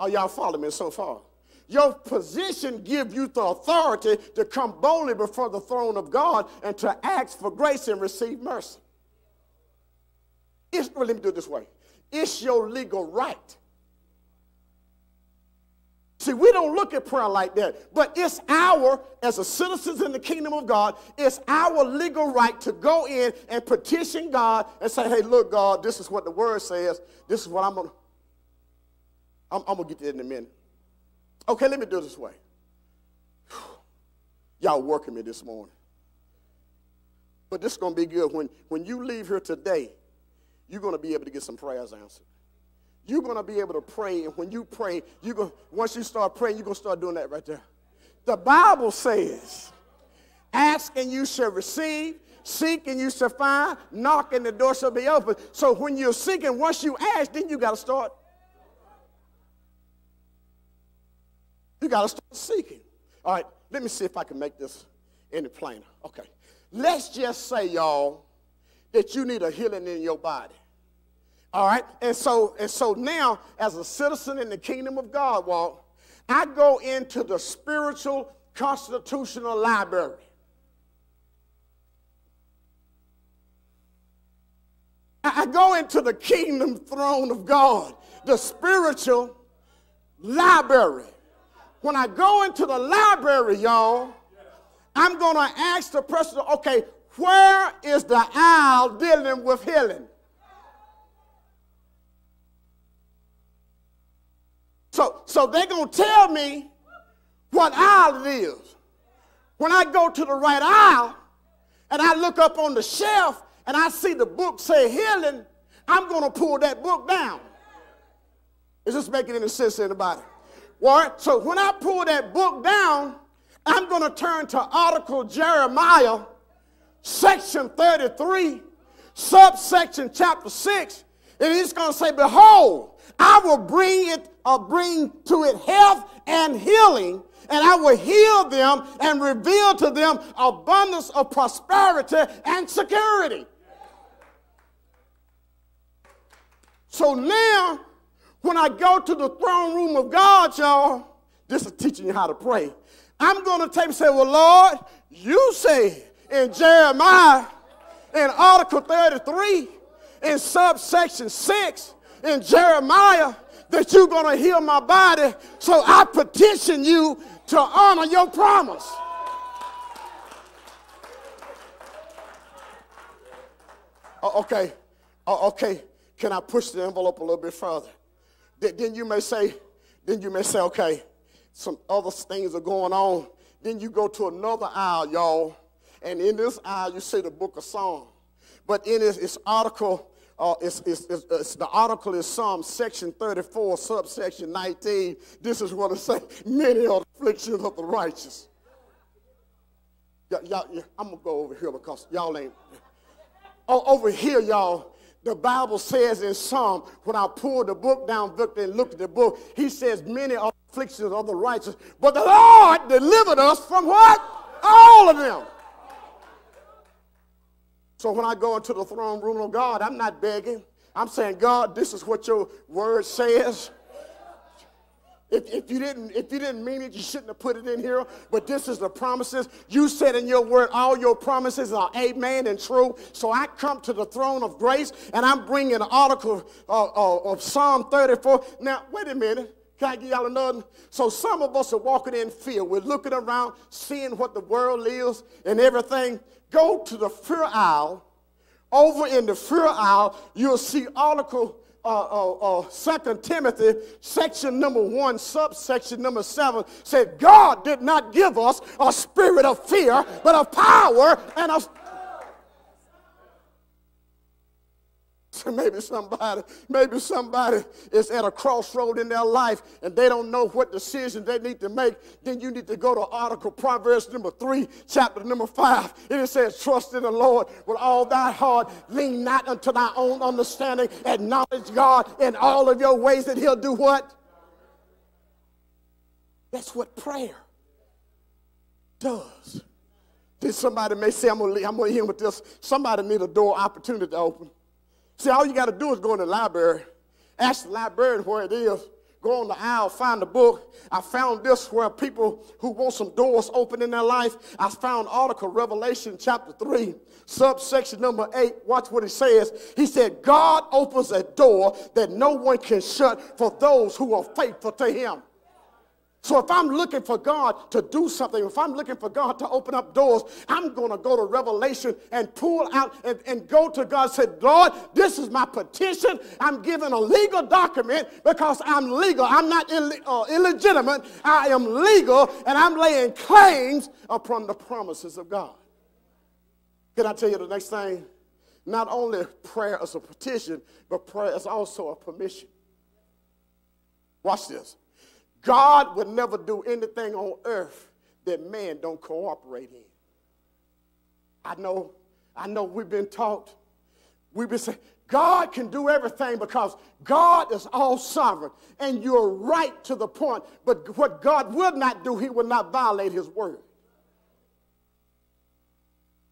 Are y'all following me so far? Your position gives you the authority to come boldly before the throne of God and to ask for grace and receive mercy. It's, well, let me do it this way. It's your legal right. See, we don't look at prayer like that, but it's our, as a citizens in the kingdom of God, it's our legal right to go in and petition God and say, hey, look, God, this is what the word says. This is what I'm going to, I'm, I'm going to get to it in a minute. Okay, let me do it this way. Y'all working me this morning. But this is going to be good. When, when you leave here today, you're going to be able to get some prayers answered. You're going to be able to pray, and when you pray, you go, once you start praying, you're going to start doing that right there. The Bible says, ask and you shall receive, seek and you shall find, knock and the door shall be open. So when you're seeking, once you ask, then you got to start You got to start seeking. All right, let me see if I can make this any plainer. Okay. Let's just say, y'all, that you need a healing in your body. All right? And so, and so now, as a citizen in the kingdom of God, Walt, I go into the spiritual constitutional library. I go into the kingdom throne of God, the spiritual library. When I go into the library, y'all, I'm going to ask the person, okay, where is the aisle dealing with healing? So, so they're going to tell me what aisle it is. When I go to the right aisle and I look up on the shelf and I see the book say healing, I'm going to pull that book down. Is this making any sense to anybody? Right? So when I pull that book down, I'm going to turn to Article Jeremiah, section 33, subsection chapter 6, and it's going to say, Behold, I will bring it uh, bring to it health and healing, and I will heal them and reveal to them abundance of prosperity and security. So now when I go to the throne room of God, y'all, this is teaching you how to pray. I'm going to take and say, Well, Lord, you say in Jeremiah, in Article 33, in subsection 6, in Jeremiah, that you're going to heal my body. So I petition you to honor your promise. Oh, okay. Oh, okay. Can I push the envelope a little bit further? Then you may say, then you may say, okay, some other things are going on. Then you go to another aisle, y'all, and in this aisle you see the book of Psalm. But in its article, uh, it's, it's, it's, the article is Psalm section 34, subsection 19. This is what it says, many are the afflictions of the righteous. y'all, y'all, I'm going to go over here because y'all ain't. Oh, over here, y'all, the Bible says in Psalm, when I pulled the book down, and looked at the book, he says, Many are afflictions of the righteous, but the Lord delivered us from what? All of them. So when I go into the throne room of God, I'm not begging. I'm saying, God, this is what your word says. If, if, you didn't, if you didn't mean it, you shouldn't have put it in here. But this is the promises. You said in your word, all your promises are amen and true. So I come to the throne of grace and I'm bringing an article of Psalm 34. Now, wait a minute. Can I give y'all another? So some of us are walking in fear. We're looking around, seeing what the world is and everything. Go to the fear aisle. Over in the fear aisle, you'll see article uh, uh, uh, Second Timothy, section number one, subsection number seven, said, God did not give us a spirit of fear, but of power and of So maybe somebody, maybe somebody is at a crossroad in their life and they don't know what decision they need to make. Then you need to go to article Proverbs number three, chapter number five. And it says, Trust in the Lord with all thy heart, lean not unto thy own understanding, acknowledge God in all of your ways, that He'll do what? That's what prayer does. Then somebody may say, I'm gonna, I'm gonna end with this. Somebody need a door opportunity to open. See, all you got to do is go in the library, ask the librarian where it is, go on the aisle, find the book. I found this where people who want some doors open in their life. I found article Revelation chapter 3, subsection number 8. Watch what it says. He said, God opens a door that no one can shut for those who are faithful to him. So if I'm looking for God to do something, if I'm looking for God to open up doors, I'm going to go to Revelation and pull out and, and go to God and say, Lord, this is my petition. I'm giving a legal document because I'm legal. I'm not Ill, uh, illegitimate. I am legal and I'm laying claims upon the promises of God. Can I tell you the next thing? Not only prayer is a petition, but prayer is also a permission. Watch this. God would never do anything on earth that man don't cooperate in. I know, I know we've been taught, we've been saying, God can do everything because God is all sovereign. And you're right to the point. But what God will not do, he will not violate his word.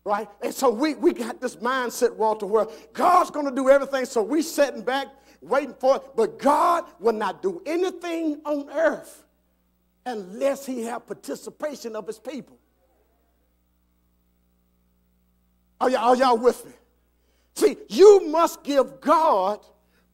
Right? And so we, we got this mindset, Walter, where God's going to do everything. So we sitting back waiting for it. But God will not do anything on earth unless he have participation of his people. Are y'all, are y'all with me? See, you must give God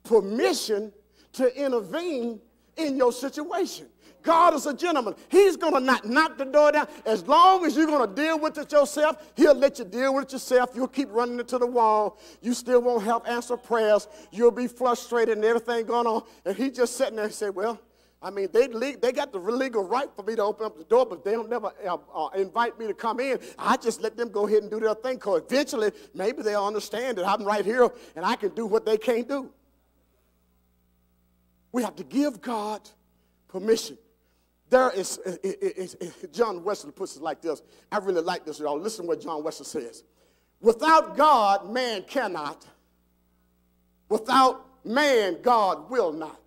permission to intervene in your situation. God is a gentleman. He's going to not knock the door down. As long as you're going to deal with it yourself, he'll let you deal with it yourself. You'll keep running into the wall. You still won't help answer prayers. You'll be frustrated and everything going on. And he just sitting there and said, well, I mean, they, they got the legal right for me to open up the door, but they don't never uh, uh, invite me to come in. I just let them go ahead and do their thing because eventually maybe they'll understand that I'm right here and I can do what they can't do. We have to give God permission. There is, John Wesley puts it like this. I really like this, y'all. Listen to what John Wesley says. Without God, man cannot. Without man, God will not.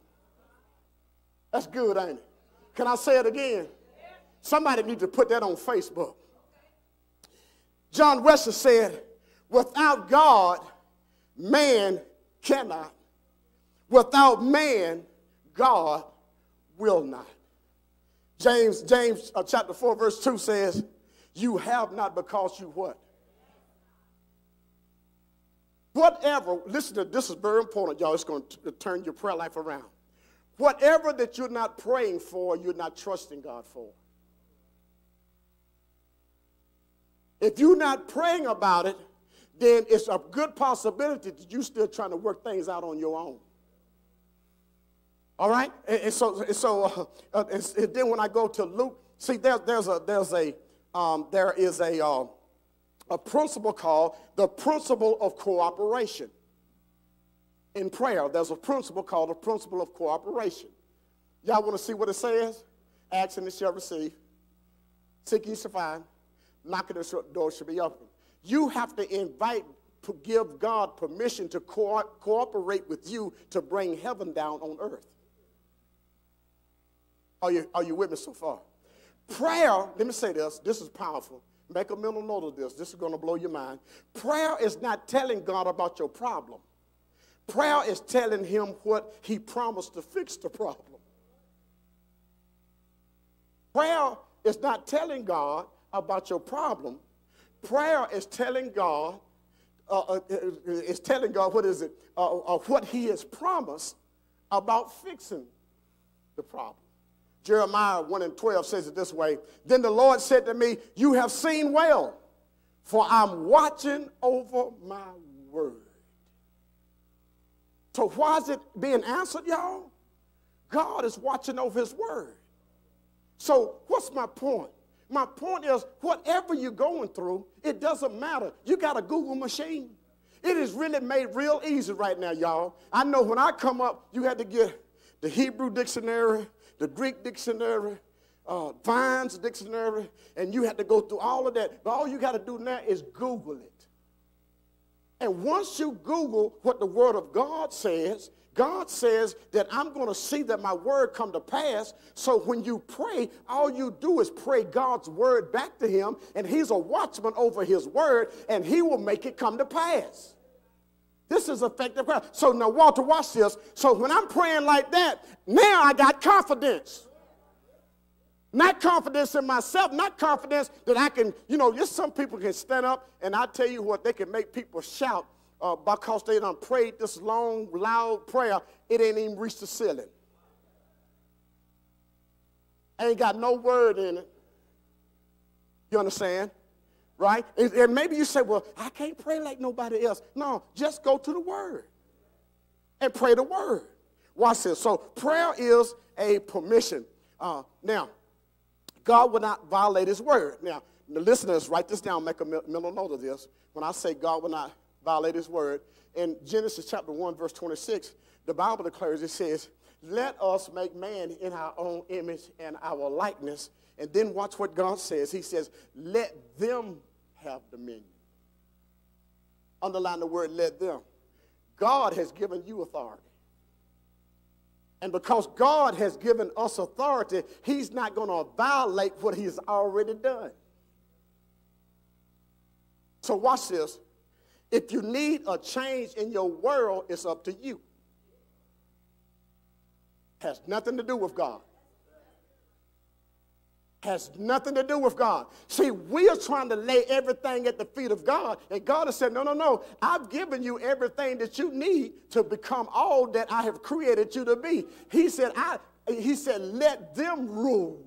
That's good, ain't it? Can I say it again? Somebody need to put that on Facebook. John Wesley said, without God, man cannot. Without man, God will not. James, James uh, chapter 4, verse 2 says, You have not because you what? Whatever, listen to this is very important, y'all. It's going to turn your prayer life around. Whatever that you're not praying for, you're not trusting God for. If you're not praying about it, then it's a good possibility that you're still trying to work things out on your own. All right? And, and so, and so uh, uh, and, and then when I go to Luke, see, there, there's a, there's a, um, there is a, uh, a principle called the principle of cooperation. In prayer, there's a principle called the principle of cooperation. Y'all want to see what it says? Ask and it shall receive. Seek you shall find. knocking the door should be open. You have to invite, to give God permission to co- cooperate with you to bring heaven down on earth. Are you, are you with me so far? Prayer, let me say this, this is powerful. Make a mental note of this. This is going to blow your mind. Prayer is not telling God about your problem. Prayer is telling him what he promised to fix the problem. Prayer is not telling God about your problem. Prayer is telling God, uh, uh, uh is telling God what is it, uh, uh, what He has promised about fixing the problem. Jeremiah 1 and 12 says it this way Then the Lord said to me, You have seen well, for I'm watching over my word. So, why is it being answered, y'all? God is watching over his word. So, what's my point? My point is, whatever you're going through, it doesn't matter. You got a Google machine. It is really made real easy right now, y'all. I know when I come up, you had to get the Hebrew dictionary, the Greek dictionary, uh, Vine's dictionary, and you had to go through all of that. But all you got to do now is Google it. And once you Google what the Word of God says, God says that I'm going to see that my word come to pass. So when you pray, all you do is pray God's word back to him, and he's a watchman over his word, and he will make it come to pass. This is effective prayer. So now, Walter, watch this. So when I'm praying like that, now I got confidence. Not confidence in myself, not confidence that I can, you know, just some people can stand up and I tell you what, they can make people shout uh, because they done prayed this long, loud prayer, it ain't even reached the ceiling. Ain't got no word in it. You understand? Right? And, and maybe you say, well, I can't pray like nobody else. No, just go to the word and pray the word. Watch this. So prayer is a permission. Uh, now, God will not violate his word. Now, the listeners, write this down, make a mental note of this. When I say God will not violate his word. In Genesis chapter 1, verse 26, the Bible declares, it says, Let us make man in our own image and our likeness. And then watch what God says. He says, Let them have dominion. Underline the word let them. God has given you authority. And because God has given us authority, He's not going to violate what He's already done. So, watch this. If you need a change in your world, it's up to you. Has nothing to do with God. Has nothing to do with God. See, we are trying to lay everything at the feet of God, and God has said, No, no, no. I've given you everything that you need to become all that I have created you to be. He said, I he said, let them rule.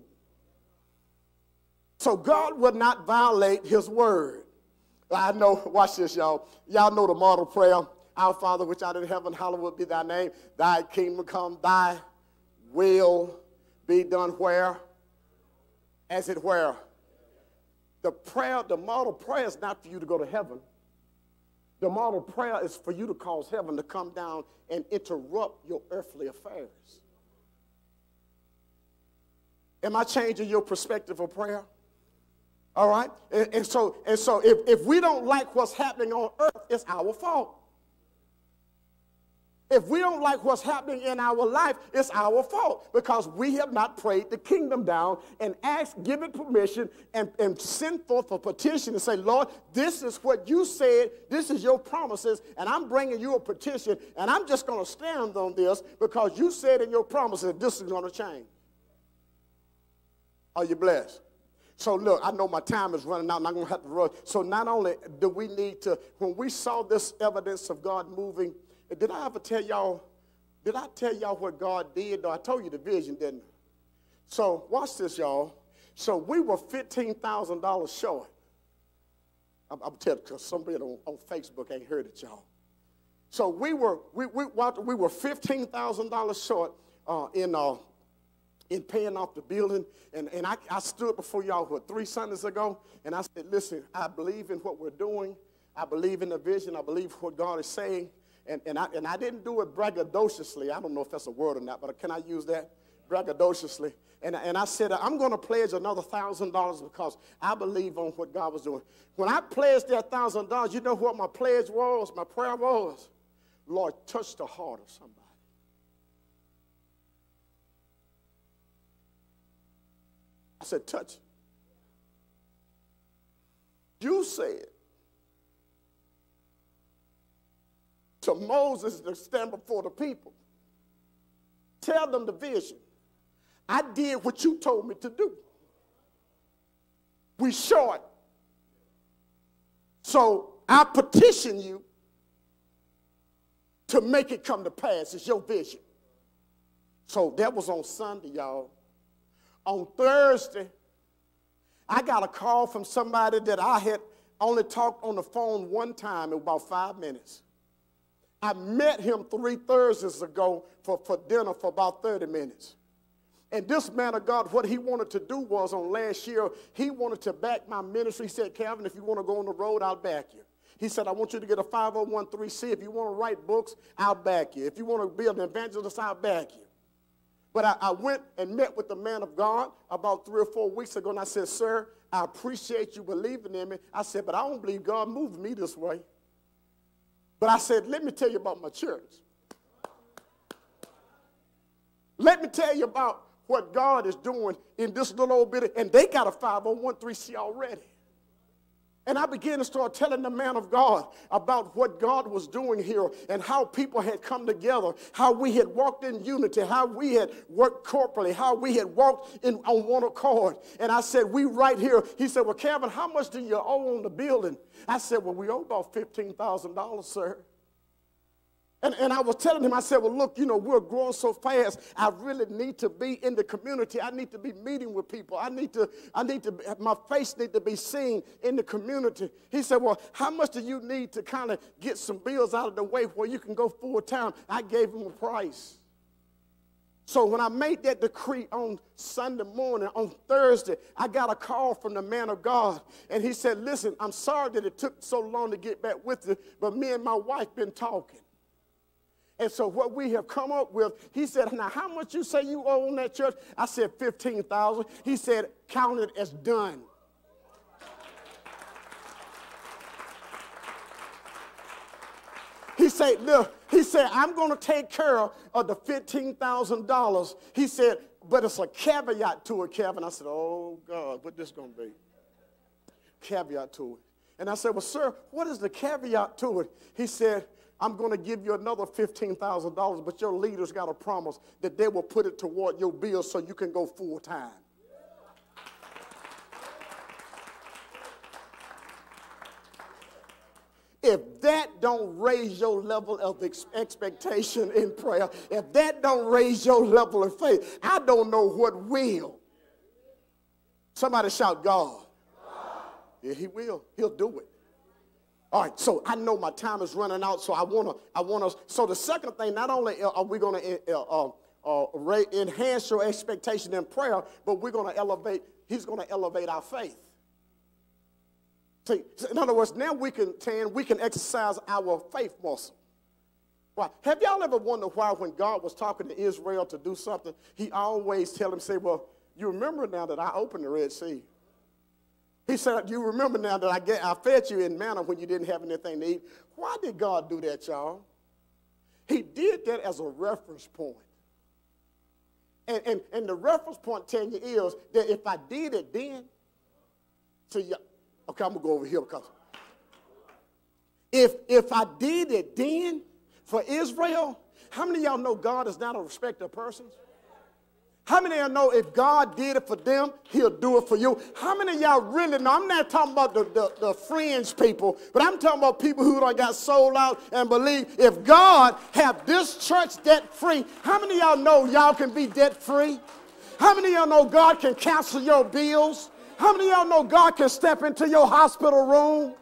So God would not violate his word. I know, watch this, y'all. Y'all know the model prayer. Our Father, which art in heaven, hallowed be thy name. Thy kingdom come, thy will be done where? As it were, The prayer, the model prayer is not for you to go to heaven. The model prayer is for you to cause heaven to come down and interrupt your earthly affairs. Am I changing your perspective of prayer? All right? And, and, so, and so if, if we don't like what's happening on earth, it's our fault. If we don't like what's happening in our life, it's our fault because we have not prayed the kingdom down and asked, give it permission, and, and forth a petition and say, Lord, this is what you said, this is your promises, and I'm bringing you a petition, and I'm just going to stand on this because you said in your promises this is going to change. Are you blessed? So look, I know my time is running out and I'm going to have to rush. So not only do we need to, when we saw this evidence of God moving, did I ever tell y'all, did I tell y'all what God did? No, I told you the vision, didn't I? So watch this, y'all. So we were $15,000 short. I'm, I'm telling you, because somebody on, on Facebook ain't heard it, y'all. So we were, we, we, we were $15,000 short uh, in uh, in paying off the building. And, and I, I stood before y'all, what, three Sundays ago, and I said, listen, I believe in what we're doing. I believe in the vision. I believe what God is saying. And, and, I, and I didn't do it braggadociously. I don't know if that's a word or not, but can I use that? braggadociously. And, and I said, I'm going to pledge another $1,000 because I believe on what God was doing. When I pledged that $1,000, you know what my pledge was? My prayer was, Lord, touch the heart of somebody. I said, touch. You said to Moses to stand before the people, tell them the vision. I did what you told me to do. We short. So I petition you to make it come to pass. It's your vision. So that was on Sunday, y'all. On Thursday, I got a call from somebody that I had only talked on the phone one time in about five minutes. I met him three Thursdays ago for, for dinner for about 30 minutes. And this man of God, what he wanted to do was on last year, he wanted to back my ministry. He said, Calvin, if you want to go on the road, I'll back you. He said, I want you to get a 501c. If you want to write books, I'll back you. If you want to be an evangelist, I'll back you. But I, I, went and met with the man of God about three or four weeks ago, and I said, Sir, I appreciate you believing in me. I said, But I don't believe God moved me this way. But I said, Let me tell you about my church. Let me tell you about what God is doing in this little old bit, of, and they got a 501c already. And I began to start telling the man of God about what God was doing here and how people had come together, how we had walked in unity, how we had worked corporately, how we had walked in, on one accord. And I said, We right here. He said, Well, Calvin, how much do you owe on the building? I said, Well, we owe about $15,000, sir. And, and I was telling him, I said, well, look, you know, we're growing so fast. I really need to be in the community. I need to be meeting with people. I need to, I need to, my face need to be seen in the community. He said, well, how much do you need to kind of get some bills out of the way where you can go full time? I gave him a price. So when I made that decree on Sunday morning, on Thursday, I got a call from the man of God. And he said, listen, I'm sorry that it took so long to get back with you, but me and my wife been talking. And so what we have come up with, he said, now how much you say you owe on that church? I said 15,000. He said, count it as done. He said, look, he said, I'm going to take care of the $15,000. He said, but it's a caveat to it, Calvin. I said, oh, God, what this going to be? Caveat to it. And I said, well, sir, what is the caveat to it? He said, I'm going to give you another $15,000, but your leaders got to promise that they will put it toward your bill so you can go full time. If that don't raise your level of ex- expectation in prayer, if that don't raise your level of faith, I don't know what will. Somebody shout, God. God. Yeah, he will. He'll do it. All right, so I know my time is running out, so I want to, I want to, so the second thing, not only are we going to uh, uh, uh, enhance your expectation in prayer, but we're going to elevate, he's going to elevate our faith. See, in other words, now we can, Tan, we can exercise our faith muscle. Why? Have y'all ever wondered why when God was talking to Israel to do something, he always tell them, say, well, you remember now that I opened the Red Sea. He said, You remember now that I, get, I fed you in manna when you didn't have anything to eat. Why did God do that, y'all? He did that as a reference point. And, and, and the reference point you is that if I did it then, so yeah, okay, I'm gonna go over here because if if I did it then for Israel, how many y'all know God is not a respecter of persons? How many of y'all know if God did it for them, he'll do it for you? How many of y'all really know? I'm not talking about the, the, the fringe people, but I'm talking about people who don't got sold out and believe if God have this church debt free, how many of y'all know y'all can be debt free? How many of y'all know God can cancel your bills? How many of y'all know God can step into your hospital room?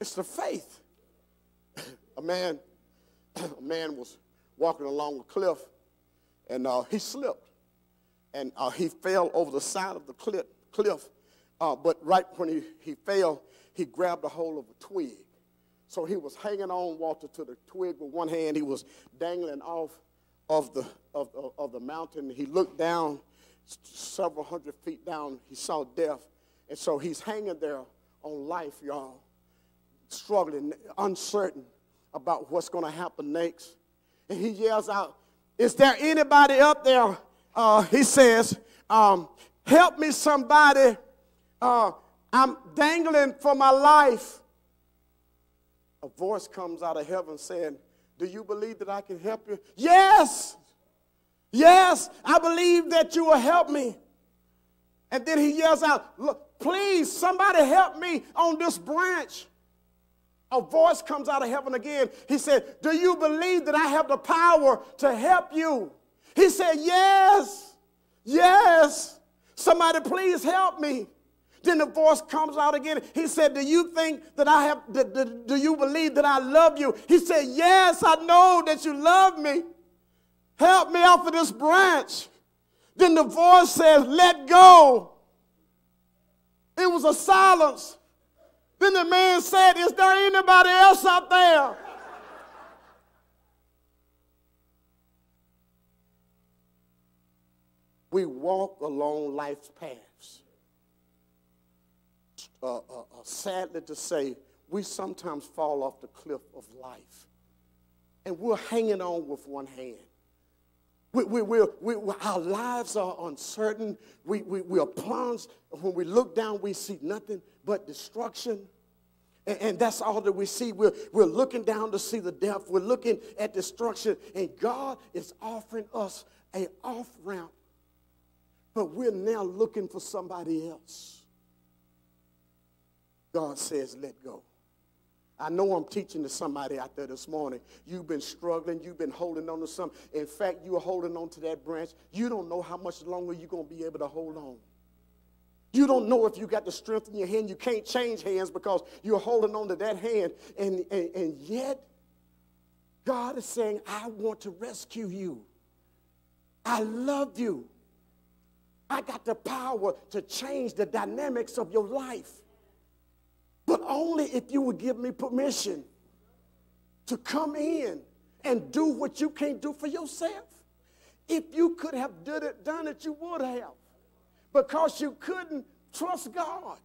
It's the faith. a man, a man was walking along a cliff, and uh, he slipped, and uh, he fell over the side of the cliff. cliff. Uh, but right when he, he fell, he grabbed a hold of a twig. So he was hanging on, Walter, to the twig with one hand. He was dangling off of the, of, of, of the mountain. He looked down several hundred feet down. He saw death. And so he's hanging there on life, y'all, struggling, uncertain about what's going to happen next. And he yells out, Is there anybody up there? Uh, he says, um, Help me, somebody. Uh, I'm dangling for my life. A voice comes out of heaven saying, Do you believe that I can help you? Yes. Yes, I believe that you will help me. And then he yells out, Look, please, somebody help me on this branch. A voice comes out of heaven again. He said, Do you believe that I have the power to help you? He said, Yes, yes. Somebody please help me. Then the voice comes out again. He said, Do you think that I have, do, do, do you believe that I love you? He said, Yes, I know that you love me. Help me off of this branch. Then the voice says, Let go. It was a silence. Then the man said, Is there anybody else out there? we walk along life's paths. Uh, uh, uh, sadly to say, we sometimes fall off the cliff of life. And we're hanging on with one hand. We, we, we, we, our lives are uncertain. We, we, we are plunged. When we look down, we see nothing but destruction. And, and that's all that we see. We're, we're looking down to see the death. We're looking at destruction. And God is offering us a off ramp but we're now looking for somebody else. God says, let go. I know I'm teaching to somebody out there this morning. You've been struggling. You've been holding on to something. In fact, you are holding on to that branch. You don't know how much longer you're going to be able to hold on. You don't know if you got the strength in your hand. You can't change hands because you're holding on to that hand. And, and, and yet, God is saying, I want to rescue you. I love you. I got the power to change the dynamics of your life. But only if you would give me permission to come in and do what you can't do for yourself. If you could have did it, done it, you would have. Because you couldn't trust God.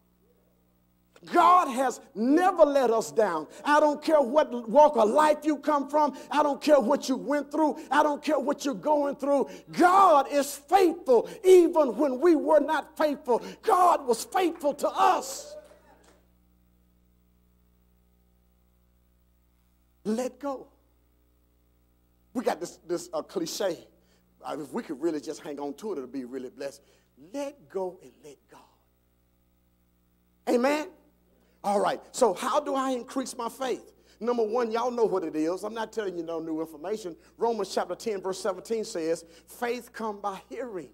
God has never let us down. I don't care what walk of life you come from. I don't care what you went through. I don't care what you're going through. God is faithful even when we were not faithful. God was faithful to us. Let go. We got this, this uh, cliche. Uh, if we could really just hang on to it, it'll be really blessed. Let go and let God. Amen. All right, so how do I increase my faith? Number one, y'all know what it is. I'm not telling you no new information. Romans chapter 10, verse 17 says, faith come by hearing.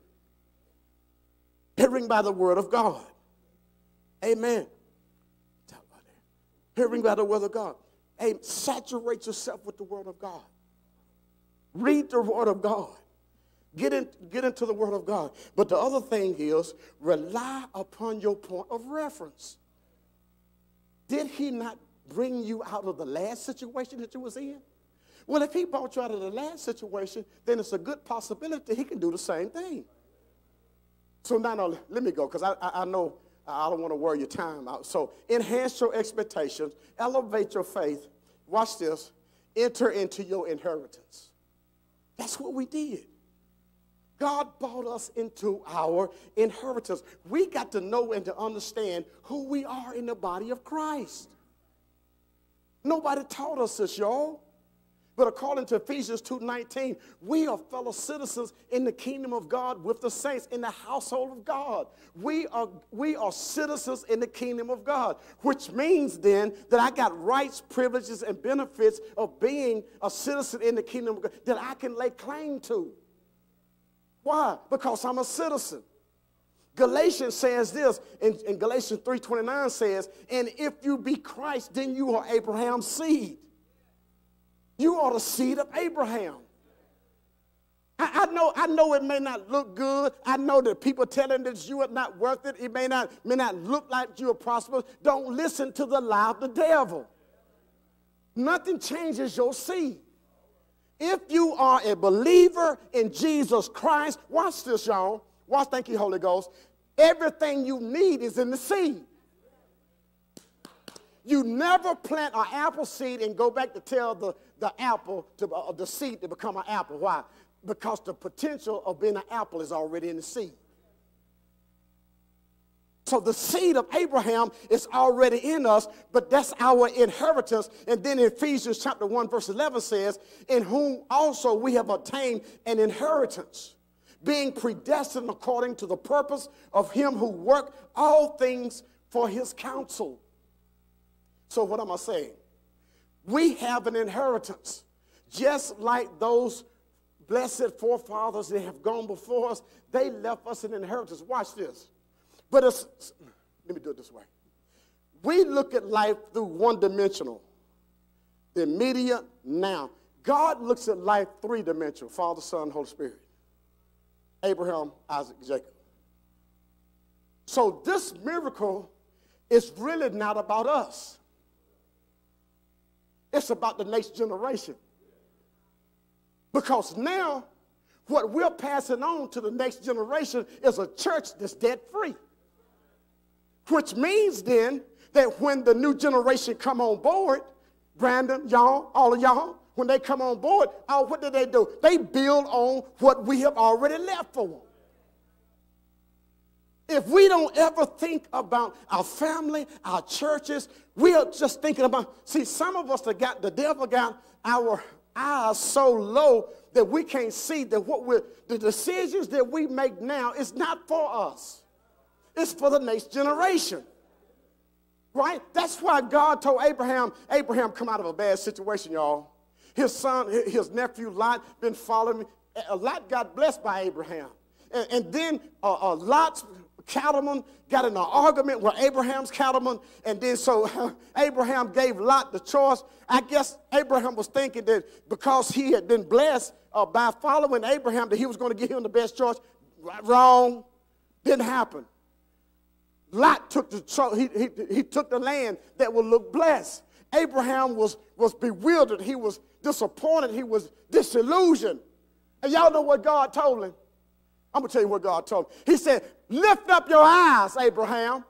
Hearing by the word of God. Amen. Hearing by the word of God. Hey, saturate yourself with the word of God. Read the word of God. Get, in, get into the word of God. But the other thing is rely upon your point of reference. Did he not bring you out of the last situation that you was in? Well, if he brought you out of the last situation, then it's a good possibility he can do the same thing. So now, let me go because I, I, I, know I don't want to wear your time out. So enhance your expectations, elevate your faith. Watch this. Enter into your inheritance. That's what we did. God bought us into our inheritance. We got to know and to understand who we are in the body of Christ. Nobody taught us this, y'all. But according to Ephesians 2:19, we are fellow citizens in the kingdom of God with the saints in the household of God. We are, we are citizens in the kingdom of God, which means then that I got rights, privileges, and benefits of being a citizen in the kingdom of God that I can lay claim to. Why? Because I'm a citizen. Galatians says this, in, Galatians 3.29 says, and if you be Christ, then you are Abraham's seed. You are the seed of Abraham. I, I, know, I know it may not look good. I know that people telling that you are not worth it. It may not, may not look like you are prosperous. Don't listen to the lie of the devil. Nothing changes your seed. If you are a believer in Jesus Christ, watch this, y'all. Watch, thank you, Holy Ghost. Everything you need is in the seed. You never plant an apple seed and go back to tell the, the apple, to, uh, the seed to become an apple. Why? Because the potential of being an apple is already in the seed. So the seed of Abraham is already in us, but that's our inheritance. And then Ephesians chapter 1, verse 11 says, In whom also we have obtained an inheritance, being predestined according to the purpose of him who worked all things for his counsel. So, what am I saying? We have an inheritance, just like those blessed forefathers that have gone before us, they left us an inheritance. Watch this. But it's, let me do it this way. We look at life through one dimensional, the immediate now. God looks at life three dimensional Father, Son, Holy Spirit. Abraham, Isaac, Jacob. So this miracle is really not about us. It's about the next generation. Because now, what we're passing on to the next generation is a church that's debt free. Which means then that when the new generation come on board, Brandon, y'all, all of y'all, when they come on board, oh, what do they do? They build on what we have already left for them. If we don't ever think about our family, our churches, we are just thinking about, see, some of us that got, the devil got our eyes so low that we can't see that what we're, the decisions that we make now is not for us. It's for the next generation. Right? That's why God told Abraham, Abraham come out of a bad situation, y'all. His son, his nephew Lot been following me. Lot got blessed by Abraham. And, and then uh, uh, Lot's cattlemen got in an argument with Abraham's cattlemen. And then so Abraham gave Lot the choice. I guess Abraham was thinking that because he had been blessed uh, by following Abraham, that he was going to give him the best choice. Wrong. Didn't happen. Lot took the, he, he, he took the land that would look blessed. Abraham was, was bewildered. He was disappointed. He was disillusioned. And y'all know what God told him? I'm going to tell you what God told him. He said, Lift up your eyes, Abraham,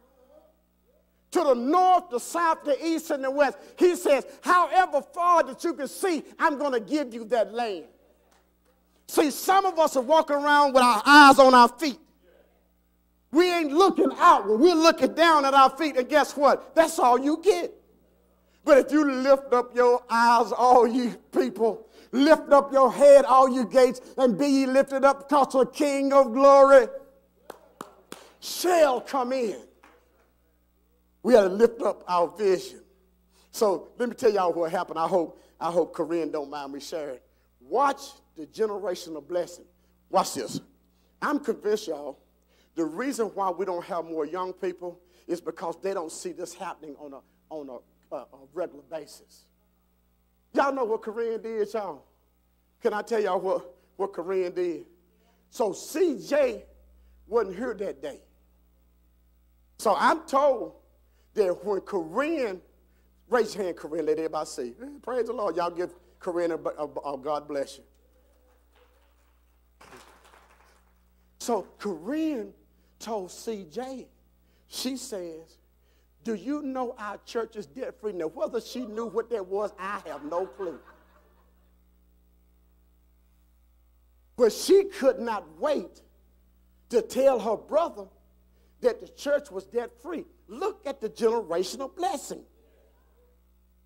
to the north, the south, the east, and the west. He says, However far that you can see, I'm going to give you that land. See, some of us are walking around with our eyes on our feet. We ain't looking outward. We're looking down at our feet, and guess what? That's all you get. But if you lift up your eyes, all you people, lift up your head, all you gates, and be ye lifted up, because the King of glory shall come in. We got to lift up our vision. So let me tell y'all what happened. I hope, I hope Corinne don't mind me sharing. Watch the generational blessing. Watch this. I'm convinced, y'all, the reason why we don't have more young people is because they don't see this happening on a, on a, a, a regular basis. Y'all know what Corinne did, y'all? Can I tell y'all what, what Corinne did? So CJ wasn't here that day. So I'm told that when Corinne, raise your hand, Corinne, let everybody see. Eh, praise the Lord. Y'all give Corinne a, a, a God bless you. So Corinne told CJ, she says, Do you know our church is debt free? Now, whether she knew what that was, I have no clue. But she could not wait to tell her brother that the church was debt free. Look at the generational blessing.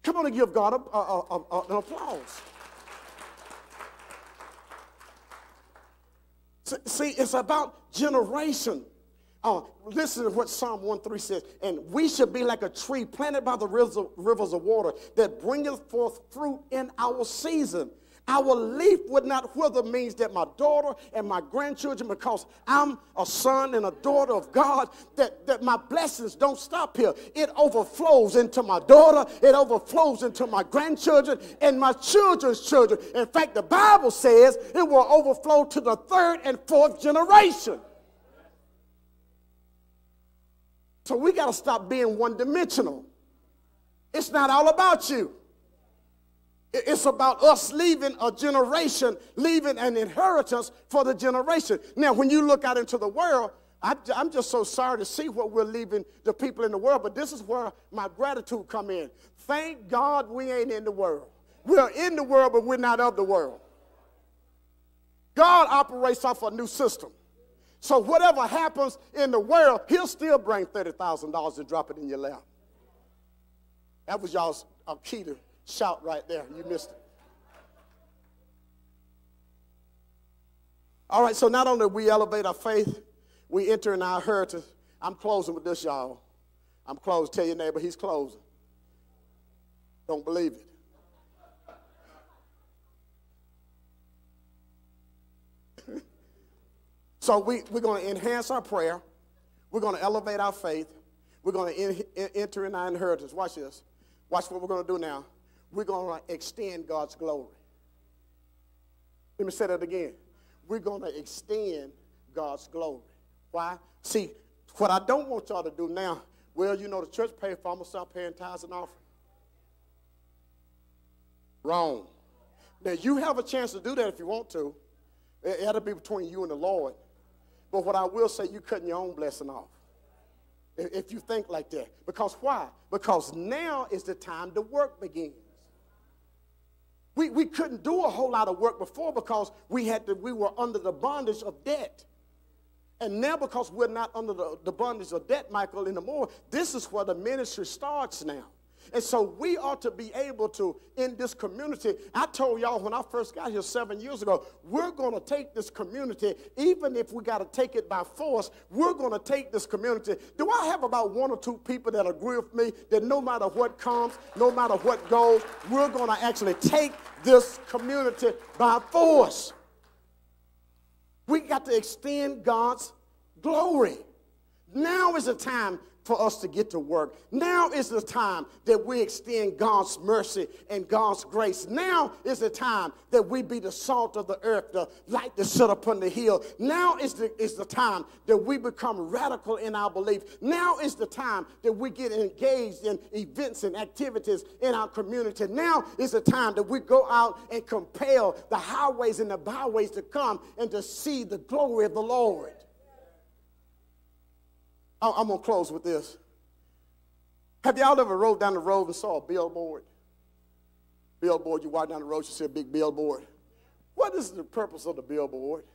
Come on and give God a, a, a, an applause. See, it's about generation. Uh, listen to what Psalm 1 3 says. And we should be like a tree planted by the rivers of water that bringeth forth fruit in our season. Our leaf would not wither means that my daughter and my grandchildren, because I'm a son and a daughter of God, that, that my blessings don't stop here. It overflows into my daughter, it overflows into my grandchildren and my children's children. In fact, the Bible says it will overflow to the third and fourth generation. So we got to stop being one dimensional. It's not all about you. It's about us leaving a generation, leaving an inheritance for the generation. Now, when you look out into the world, I'm just so sorry to see what we're leaving the people in the world, but this is where my gratitude come in. Thank God we ain't in the world. We're in the world, but we're not of the world. God operates off a new system. So whatever happens in the world, he'll still bring $30,000 and drop it in your lap. That was y'all's uh, key to shout right there. You missed it. All right, so not only we elevate our faith, we enter in our heritage. I'm closing with this, y'all. I'm closing. Tell your neighbor he's closing. Don't believe it. So we, we're going to enhance our prayer. We're going to elevate our faith. We're going to in, enter in our inheritance. Watch this. Watch what we're going to do now. We're going to extend God's glory. Let me say that again. We're going to extend God's glory. Why? See, what I don't want y'all to do now, well, you know, the church pay for, to start paying tithes and offering. Wrong. Now, you have a chance to do that if you want to. It, it'll be between you and the Lord. But what I will say, you're cutting your own blessing off. If you think like that. Because why? Because now is the time the work begins. We, we couldn't do a whole lot of work before because we had to, we were under the bondage of debt. And now because we're not under the, the bondage of debt, Michael, anymore, this is where the ministry starts now. And so we ought to be able to, in this community, I told y'all when I first got here seven years ago, we're going to take this community, even if we got to take it by force, we're going to take this community. Do I have about one or two people that agree with me that no matter what comes, no matter what goes, we're going to actually take this community by force? We got to extend God's glory. Now is the time for us to get to work. Now is the time that we extend God's mercy and God's grace. Now is the time that we be the salt of the earth, the light that sit upon the hill. Now is the, is the time that we become radical in our belief. Now is the time that we get engaged in events and activities in our community. Now is the time that we go out and compel the highways and the byways to come and to see the glory of the Lord. I'm going to close with this. Have y'all ever rode down the road and saw a billboard? Billboard, you walk down the road, you see a big billboard. What is the purpose of the billboard?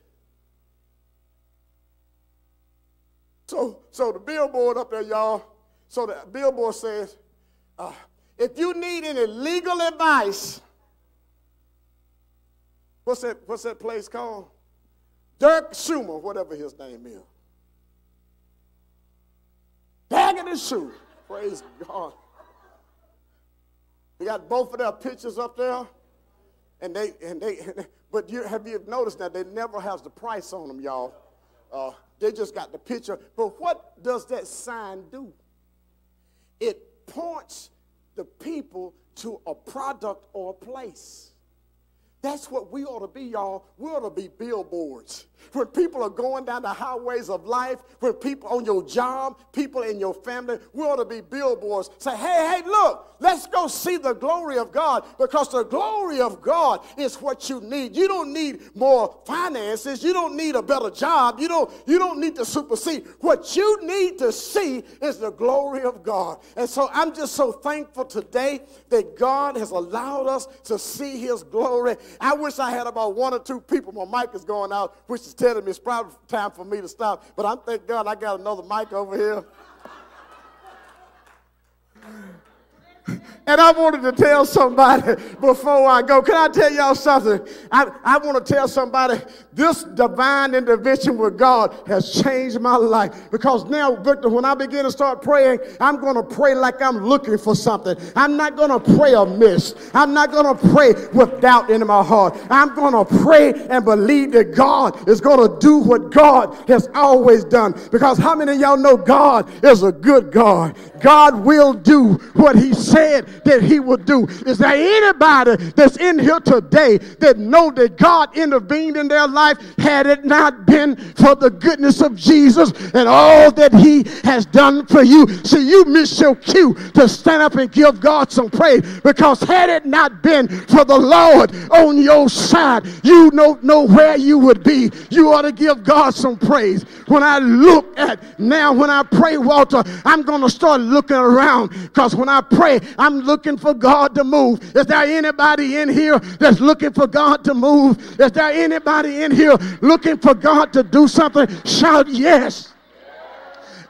So, so the billboard up there, y'all. So the billboard says, uh, if you need any legal advice, what's that, what's that place called? Dirk Schumer, whatever his name is. Bagging his shoe. Praise God. They got both of their pictures up there. And they, and they, but you, have you noticed that they never has the price on them, y'all? Uh, they just got the picture. But what does that sign do? It points the people to a product or a place. That's what we ought to be, y'all. We ought to be billboards. When people are going down the highways of life, when people on your job, people in your family, we ought to be billboards. Say, hey, hey, look, let's go see the glory of God because the glory of God is what you need. You don't need more finances. You don't need a better job. You don't, you don't need to supersede. What you need to see is the glory of God. And so I'm just so thankful today that God has allowed us to see his glory. I wish I had about one or two people. My mic is going out, which is telling me it's probably time for me to stop. But I'm thank God I got another mic over here. And I wanted to tell somebody before I go. Can I tell y'all something? I, I want to tell somebody this divine intervention with God has changed my life. Because now, Victor, when I begin to start praying, I'm going to pray like I'm looking for something. I'm not going to pray amiss. I'm not going to pray with doubt in my heart. I'm going to pray and believe that God is going to do what God has always done. Because how many of y'all know God is a good God? God will do what He said said that he would do. Is there anybody that's in here today that know that God intervened in their life had it not been for the goodness of Jesus and all that he has done for you? See, you miss your cue to stand up and give God some praise because had it not been for the Lord on your side, you don't know where you would be. You ought to give God some praise. When I look at now, when I pray, Walter, I'm going to start looking around because when I pray, I'm looking for God to move. Is there anybody in here that's looking for God to move? Is there anybody in here looking for God to do something? Shout yes.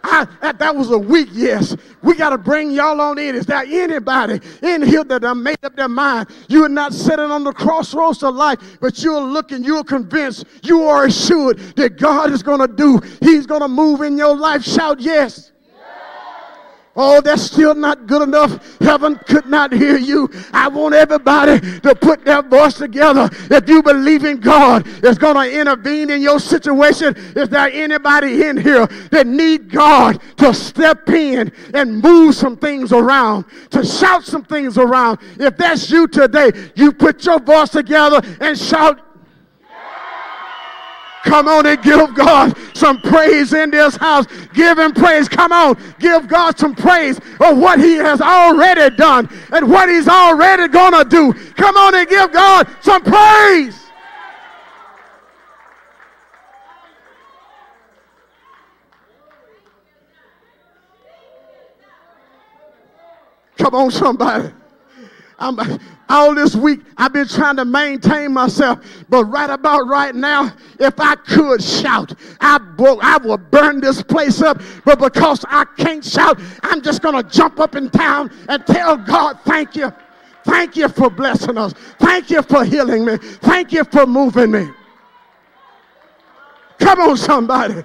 I, that, was a weak yes. We got to bring y'all on in. Is there anybody in here that have made up their mind? You're not sitting on the crossroads of life, but you're looking, you're convinced, you are assured that God is going to do, He's going to move in your life. Shout yes. Oh, that's still not good enough. Heaven could not hear you. I want everybody to put their voice together. If you believe in God is going to intervene in your situation, is there anybody in here that need God to step in and move some things around, to shout some things around? If that's you today, you put your voice together and shout Come on and give God some praise in this house. Give him praise. Come on, give God some praise of what he has already done and what he's already going to do. Come on and give God some praise. Come on, somebody. I'm, all this week I've been trying to maintain myself, but right about right now, if I could shout, I, I will burn this place up. But because I can't shout, I'm just going to jump up in town and tell God, thank you. Thank you for blessing us. Thank you for healing me. Thank you for moving me. Come on, somebody.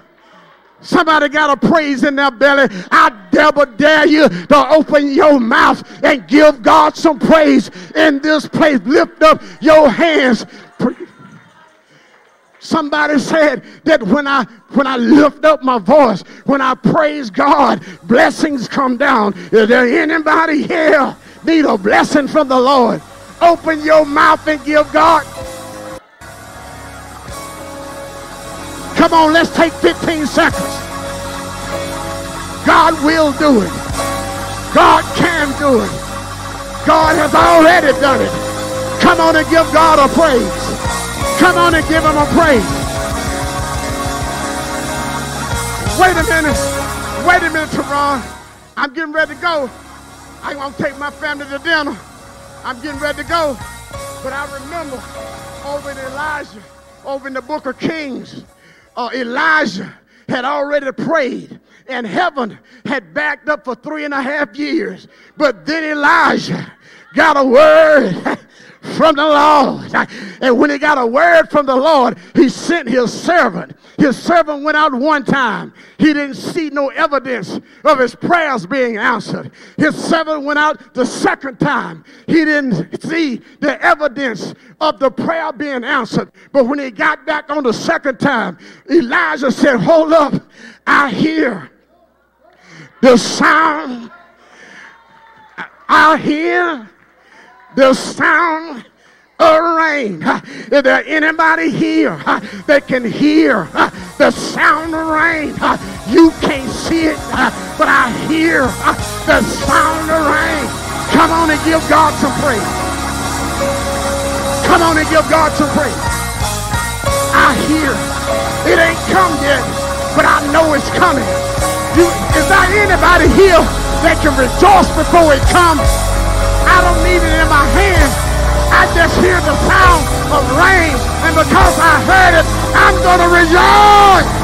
Somebody got a praise in their belly. I devil dare you to open your mouth and give God some praise in this place. Lift up your hands. Somebody said that when I when I lift up my voice, when I praise God, blessings come down. Is there anybody here need a blessing from the Lord? Open your mouth and give God Come on, let's take 15 seconds. God will do it. God can do it. God has already done it. Come on and give God a praise. Come on and give him a praise. Wait a minute. Wait a minute, Teron. I'm getting ready to go. I want to take my family to dinner. I'm getting ready to go. But I remember over in Elijah, over in the book of Kings, uh, Elijah had already prayed and heaven had backed up for three and a half years. But then Elijah got a word from the Lord. And when he got a word from the Lord, he sent his servant. His servant went out one time. He didn't see no evidence of his prayers being answered. His servant went out the second time. He didn't see the evidence of the prayer being answered. But when he got back on the second time, Elijah said, Hold up, I hear the sound. I hear the sound of rain. Is there anybody here that can hear the sound of rain? You can't see it, but I hear the sound of rain. Come on and give God some praise. Come on and give God some praise. I hear. It ain't come yet, but I know it's coming. You, is there anybody here that can rejoice before it comes? I don't need it in my hand. I just hear the sound of rain, and because I heard it, I'm going to rejoice.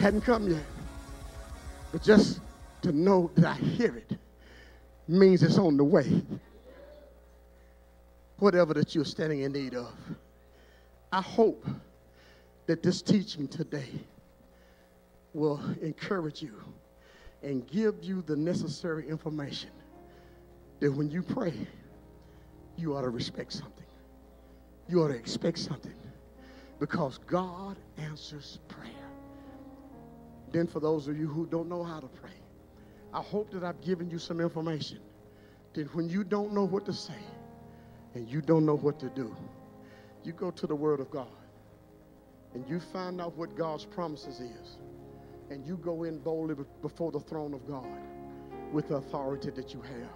Hadn't come yet. But just to know that I hear it means it's on the way. Whatever that you're standing in need of. I hope that this teaching today will encourage you and give you the necessary information that when you pray, you ought to respect something. You ought to expect something because God answers prayer. Then, for those of you who don't know how to pray, I hope that I've given you some information that when you don't know what to say and you don't know what to do, you go to the Word of God and you find out what God's promises is, and you go in boldly before the throne of God with the authority that you have.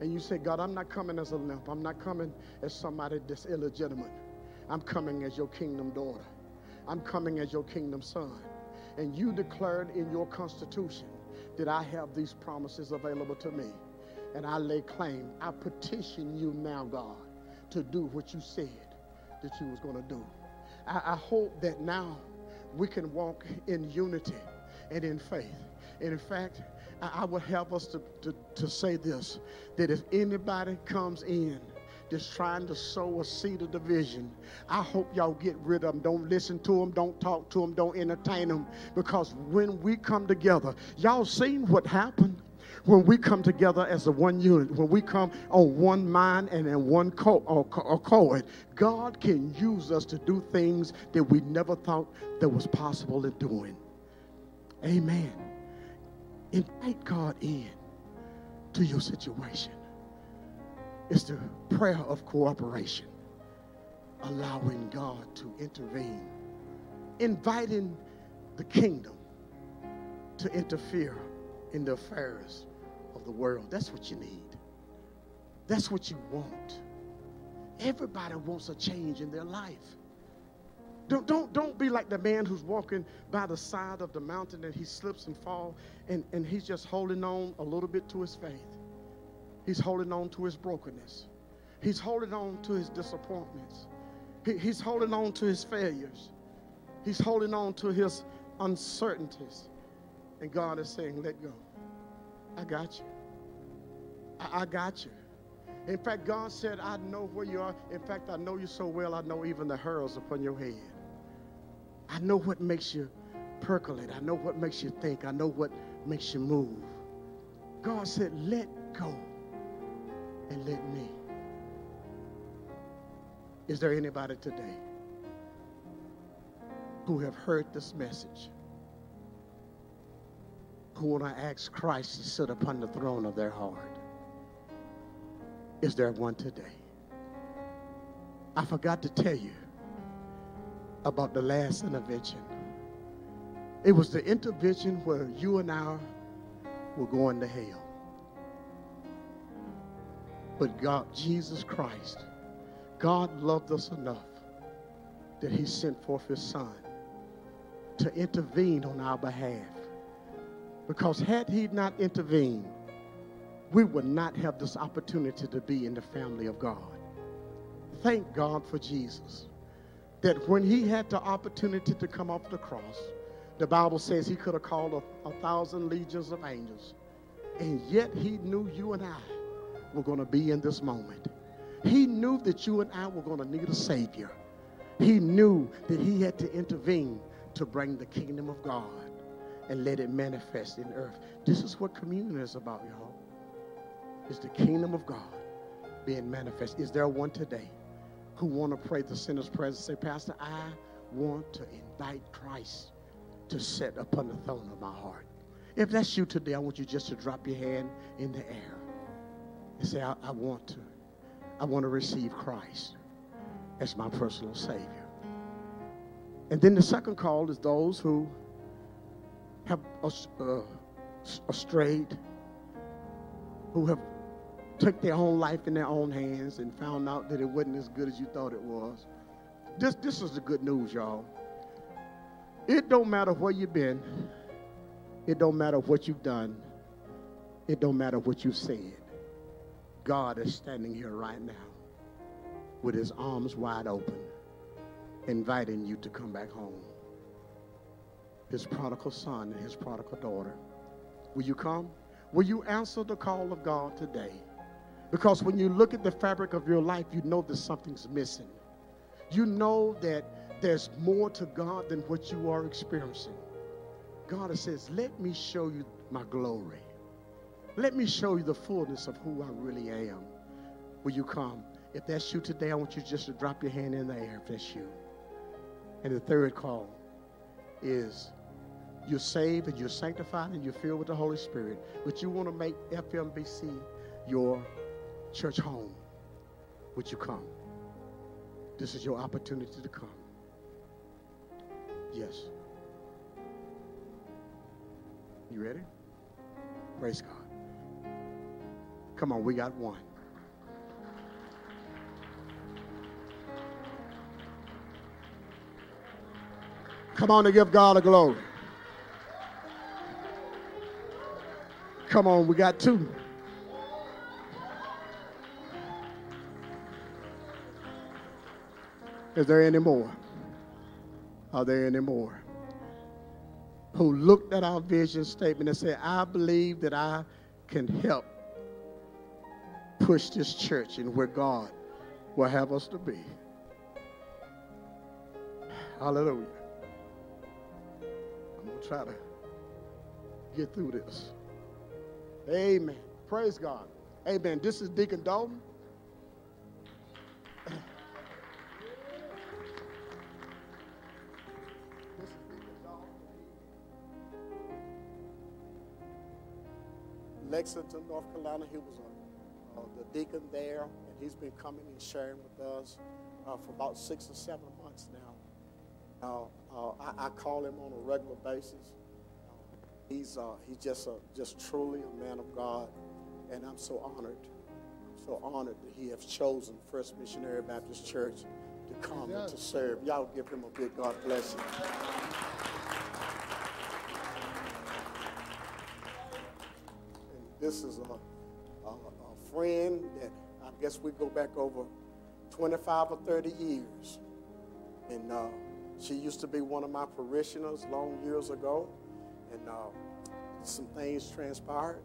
And you say, God, I'm not coming as a limp. I'm not coming as somebody that's illegitimate. I'm coming as your kingdom daughter. I'm coming as your kingdom son. And you declared in your constitution that I have these promises available to me. And I lay claim. I petition you now, God, to do what you said that you was going to do. I, I hope that now we can walk in unity and in faith. And in fact, I, I would have us to, to, to say this that if anybody comes in that's trying to sow a seed of division, I hope y'all get rid of them. Don't listen to them, don't talk to them, don't entertain them. Because when we come together, y'all seen what happened when we come together as a one unit, when we come on one mind and in one uh, accord, God can use us to do things that we never thought that was possible in doing. Amen. Invite God in to your situation. It's the prayer of cooperation, allowing God to intervene, inviting the kingdom to interfere in the affairs of the world. That's what you need. That's what you want. Everybody wants a change in their life. Don't, don't, don't be like the man who's walking by the side of the mountain and he slips and falls and, and he's just holding on a little bit to his faith. He's holding on to his brokenness. He's holding on to his disappointments. He, he's holding on to his failures. He's holding on to his uncertainties. And God is saying, let go. I got you. I, I got you. In fact, God said, I know where you are. In fact, I know you so well, I know even the hairs upon your head. I know what makes you percolate. I know what makes you think. I know what makes you move. God said, let go and let me. Is there anybody today who have heard this message who want to ask Christ to sit upon the throne of their heart? Is there one today? I forgot to tell you about the last intervention. It was the intervention where you and I were going to hell. But God, Jesus Christ, God loved us enough that he sent forth his son to intervene on our behalf. Because had he not intervened, we would not have this opportunity to be in the family of God. Thank God for Jesus. That when he had the opportunity to come off the cross, the Bible says he could have called a, a thousand legions of angels. And yet he knew you and I were going to be in this moment. He knew that you and I were going to need a Savior. He knew that he had to intervene to bring the kingdom of God and let it manifest in earth. This is what communion is about, y'all. It's the kingdom of God being manifest. Is there one today who want to pray the sinner's prayer and say, Pastor, I want to invite Christ to sit upon the throne of my heart. If that's you today, I want you just to drop your hand in the air and say, I, I want to. I want to receive Christ as my personal Savior. And then the second call is those who have uh, strayed, who have took their own life in their own hands and found out that it wasn't as good as you thought it was. This, this is the good news, y'all. It don't matter where you've been. It don't matter what you've done. It don't matter what you've said. God is standing here right now with his arms wide open, inviting you to come back home. His prodigal son and his prodigal daughter. Will you come? Will you answer the call of God today? Because when you look at the fabric of your life, you know that something's missing. You know that there's more to God than what you are experiencing. God says, Let me show you my glory. Let me show you the fullness of who I really am. Will you come? If that's you today, I want you just to drop your hand in the air if that's you. And the third call is you're saved and you're sanctified and you're filled with the Holy Spirit, but you want to make FMBC your church home. Would you come? This is your opportunity to come. Yes. You ready? Praise God. Come on, we got one. Come on to give God a glory. Come on, we got two. Is there any more? Are there any more? Who looked at our vision statement and said, I believe that I can help push this church in where God will have us to be. Hallelujah. I'm going to try to get through this. Amen. Praise God. Amen. This is Deacon Dalton. Lexington, North Carolina. He was a, uh, the deacon there, and he's been coming and sharing with us uh, for about six or seven months now. Uh, I, I, call him on a regular basis. he's he's just a, just truly a man of God, and I'm so honored. I'm so honored that he has chosen First Missionary Baptist Church to come and to serve. Y'all give him a big God bless him. This is a friend that I guess we go back over 25 or 30 years. And uh, she used to be one of my parishioners long years ago. And uh, some things transpired.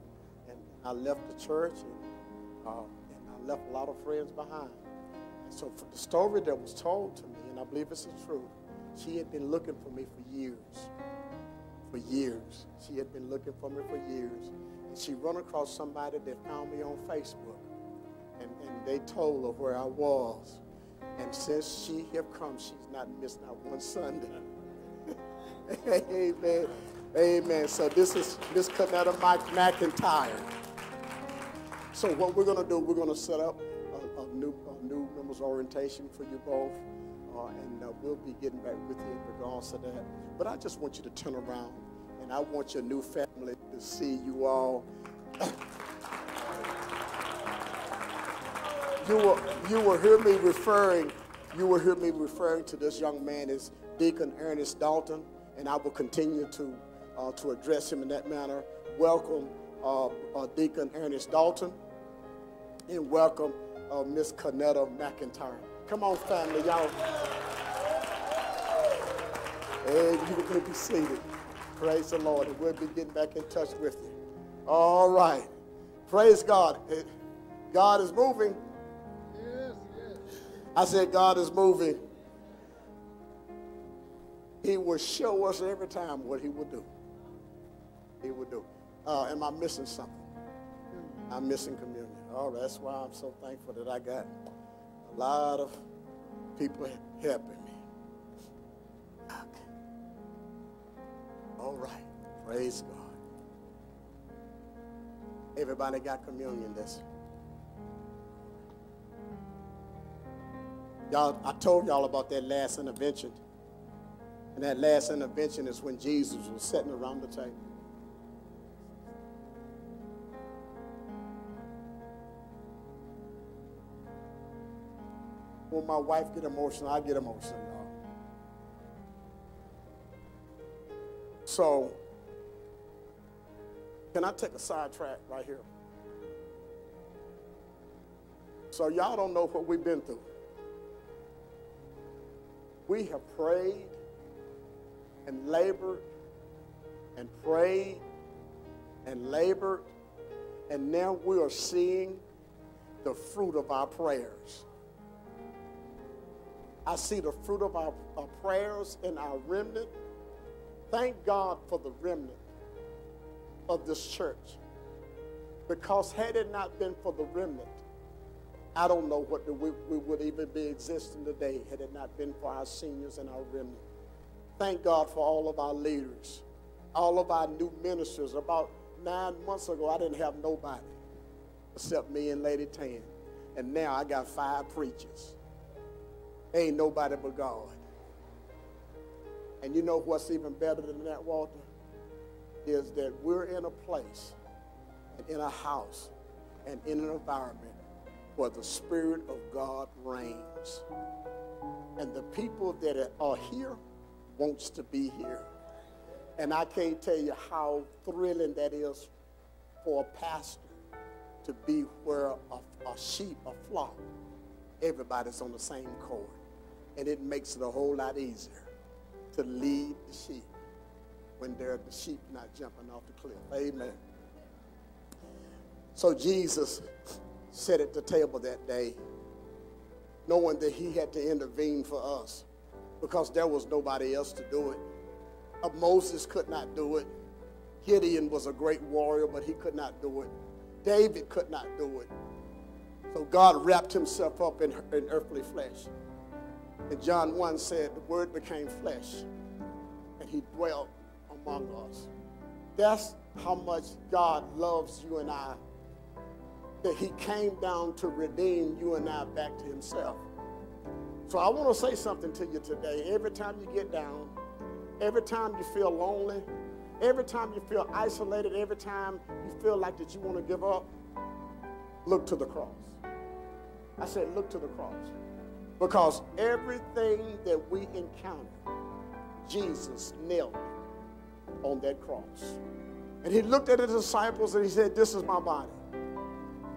And I left the church and, uh, and I left a lot of friends behind. And so for the story that was told to me, and I believe it's the truth, she had been looking for me for years. For years. She had been looking for me for years she run across somebody that found me on Facebook. And, and they told her where I was. And since she have come, she's not missed not one Sunday. Amen. Amen. So this is Miss Canetta Mike McIntyre. So what we're going to do, we're going to set up a, a, new, a new members orientation for you both. Uh, and uh, we'll be getting back with you in regards to that. But I just want you to turn around and I want your new family to see you all. you will, you will hear me referring, you will hear me referring to this young man as Deacon Ernest Dalton, and I will continue to, uh, to address him in that manner. Welcome, uh, uh, Deacon Ernest Dalton, and welcome uh, Miss Canetta McIntyre. Come on, family, y'all. And you can be seated. Praise the Lord. And we'll be getting back in touch with you. All right. Praise God. God is moving. Yes, yes. I said, God is moving. He will show us every time what He will do. He will do. Uh, am I missing something? I'm missing communion. All right, that's why I'm so thankful that I got a lot of people helping All right. Praise God. Everybody got communion this. Y'all, I told y'all about that last intervention. And that last intervention is when Jesus was sitting around the table. When my wife get emotional, I get emotional. So, can I take a sidetrack right here? So, y'all don't know what we've been through. We have prayed and labored and prayed and labored, and now we are seeing the fruit of our prayers. I see the fruit of our, our prayers in our remnant Thank God for the remnant of this church. Because had it not been for the remnant, I don't know what the, we, we would even be existing today had it not been for our seniors and our remnant. Thank God for all of our leaders, all of our new ministers. About nine months ago, I didn't have nobody except me and Lady Tan. And now I got five preachers. Ain't nobody but God. And you know what's even better than that, Walter? Is that we're in a place and in a house and in an environment where the Spirit of God reigns. And the people that are here wants to be here. And I can't tell you how thrilling that is for a pastor to be where a, a sheep, a flock, everybody's on the same cord. And it makes it a whole lot easier to lead the sheep when they're the sheep not jumping off the cliff. Amen. So Jesus sat at the table that day, knowing that he had to intervene for us because there was nobody else to do it. Uh, Moses could not do it. Gideon was a great warrior, but he could not do it. David could not do it. So God wrapped himself up in, in earthly flesh. And John 1 said, The word became flesh, and he dwelt among us. That's how much God loves you and I, that he came down to redeem you and I back to himself. So I want to say something to you today. Every time you get down, every time you feel lonely, every time you feel isolated, every time you feel like that you want to give up, look to the cross. I said, look to the cross. Because everything that we encounter, Jesus knelt on that cross. And he looked at his disciples and he said, This is my body,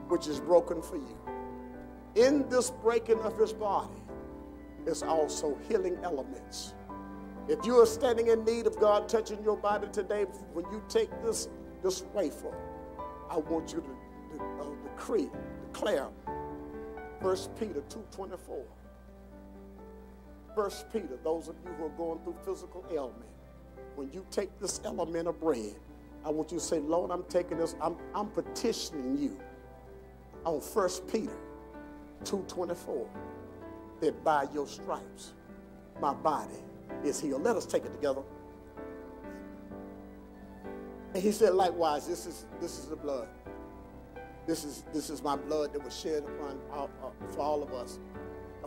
which is broken for you. In this breaking of his body is also healing elements. If you are standing in need of God touching your body today, when you take this, this wafer, I want you to, to uh, decree, declare 1 Peter 2.24. 1 Peter, those of you who are going through physical ailment, when you take this element of bread, I want you to say, Lord, I'm taking this, I'm, I'm petitioning you on 1 Peter 2.24 that by your stripes my body is healed. Let us take it together. And he said, likewise, this is this is the blood. This is this is my blood that was shed upon uh, uh, for all of us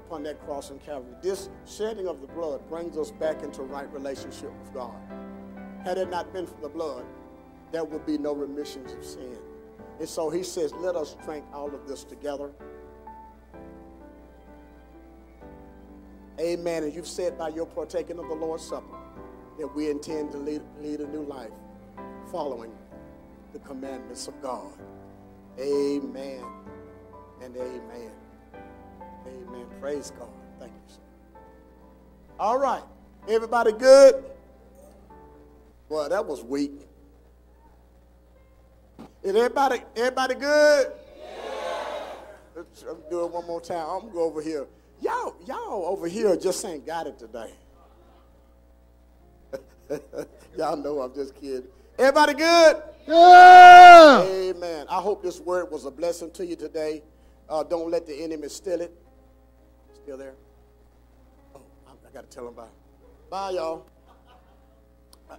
upon that cross in Calvary. This shedding of the blood brings us back into right relationship with God. Had it not been for the blood, there would be no remissions of sin. And so he says, let us drink all of this together. Amen. And you've said by your partaking of the Lord's Supper that we intend to lead, lead a new life following the commandments of God. Amen and amen. Amen. Praise God. Thank you, sir. All right. Everybody good? Well, that was weak. Is everybody everybody good? Yeah. Let's do it one more time. I'm gonna go over here. Y'all, y'all over here just ain't got it today. y'all know I'm just kidding. Everybody good? Yeah. Amen. I hope this word was a blessing to you today. Uh, don't let the enemy steal it. Still there? Oh, I, I got to tell them bye. Bye, y'all.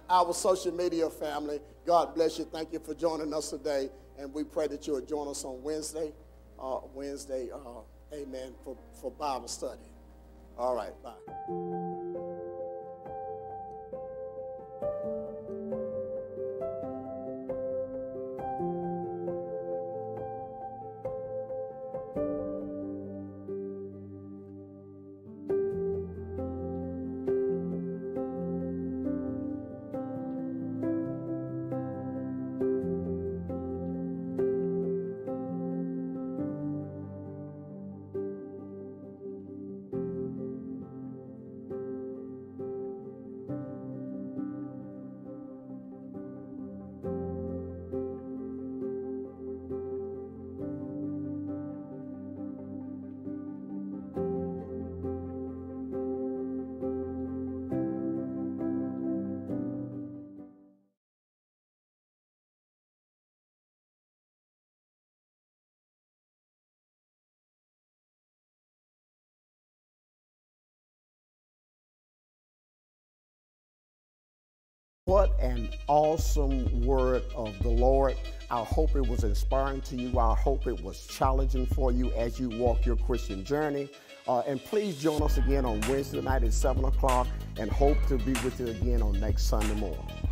Our social media family, God bless you. Thank you for joining us today. And we pray that you'll join us on Wednesday. Uh, Wednesday, uh, amen, for, for Bible study. All right, bye. What an awesome word of the Lord. I hope it was inspiring to you. I hope it was challenging for you as you walk your Christian journey. Uh, and please join us again on Wednesday night at 7 o'clock and hope to be with you again on next Sunday morning.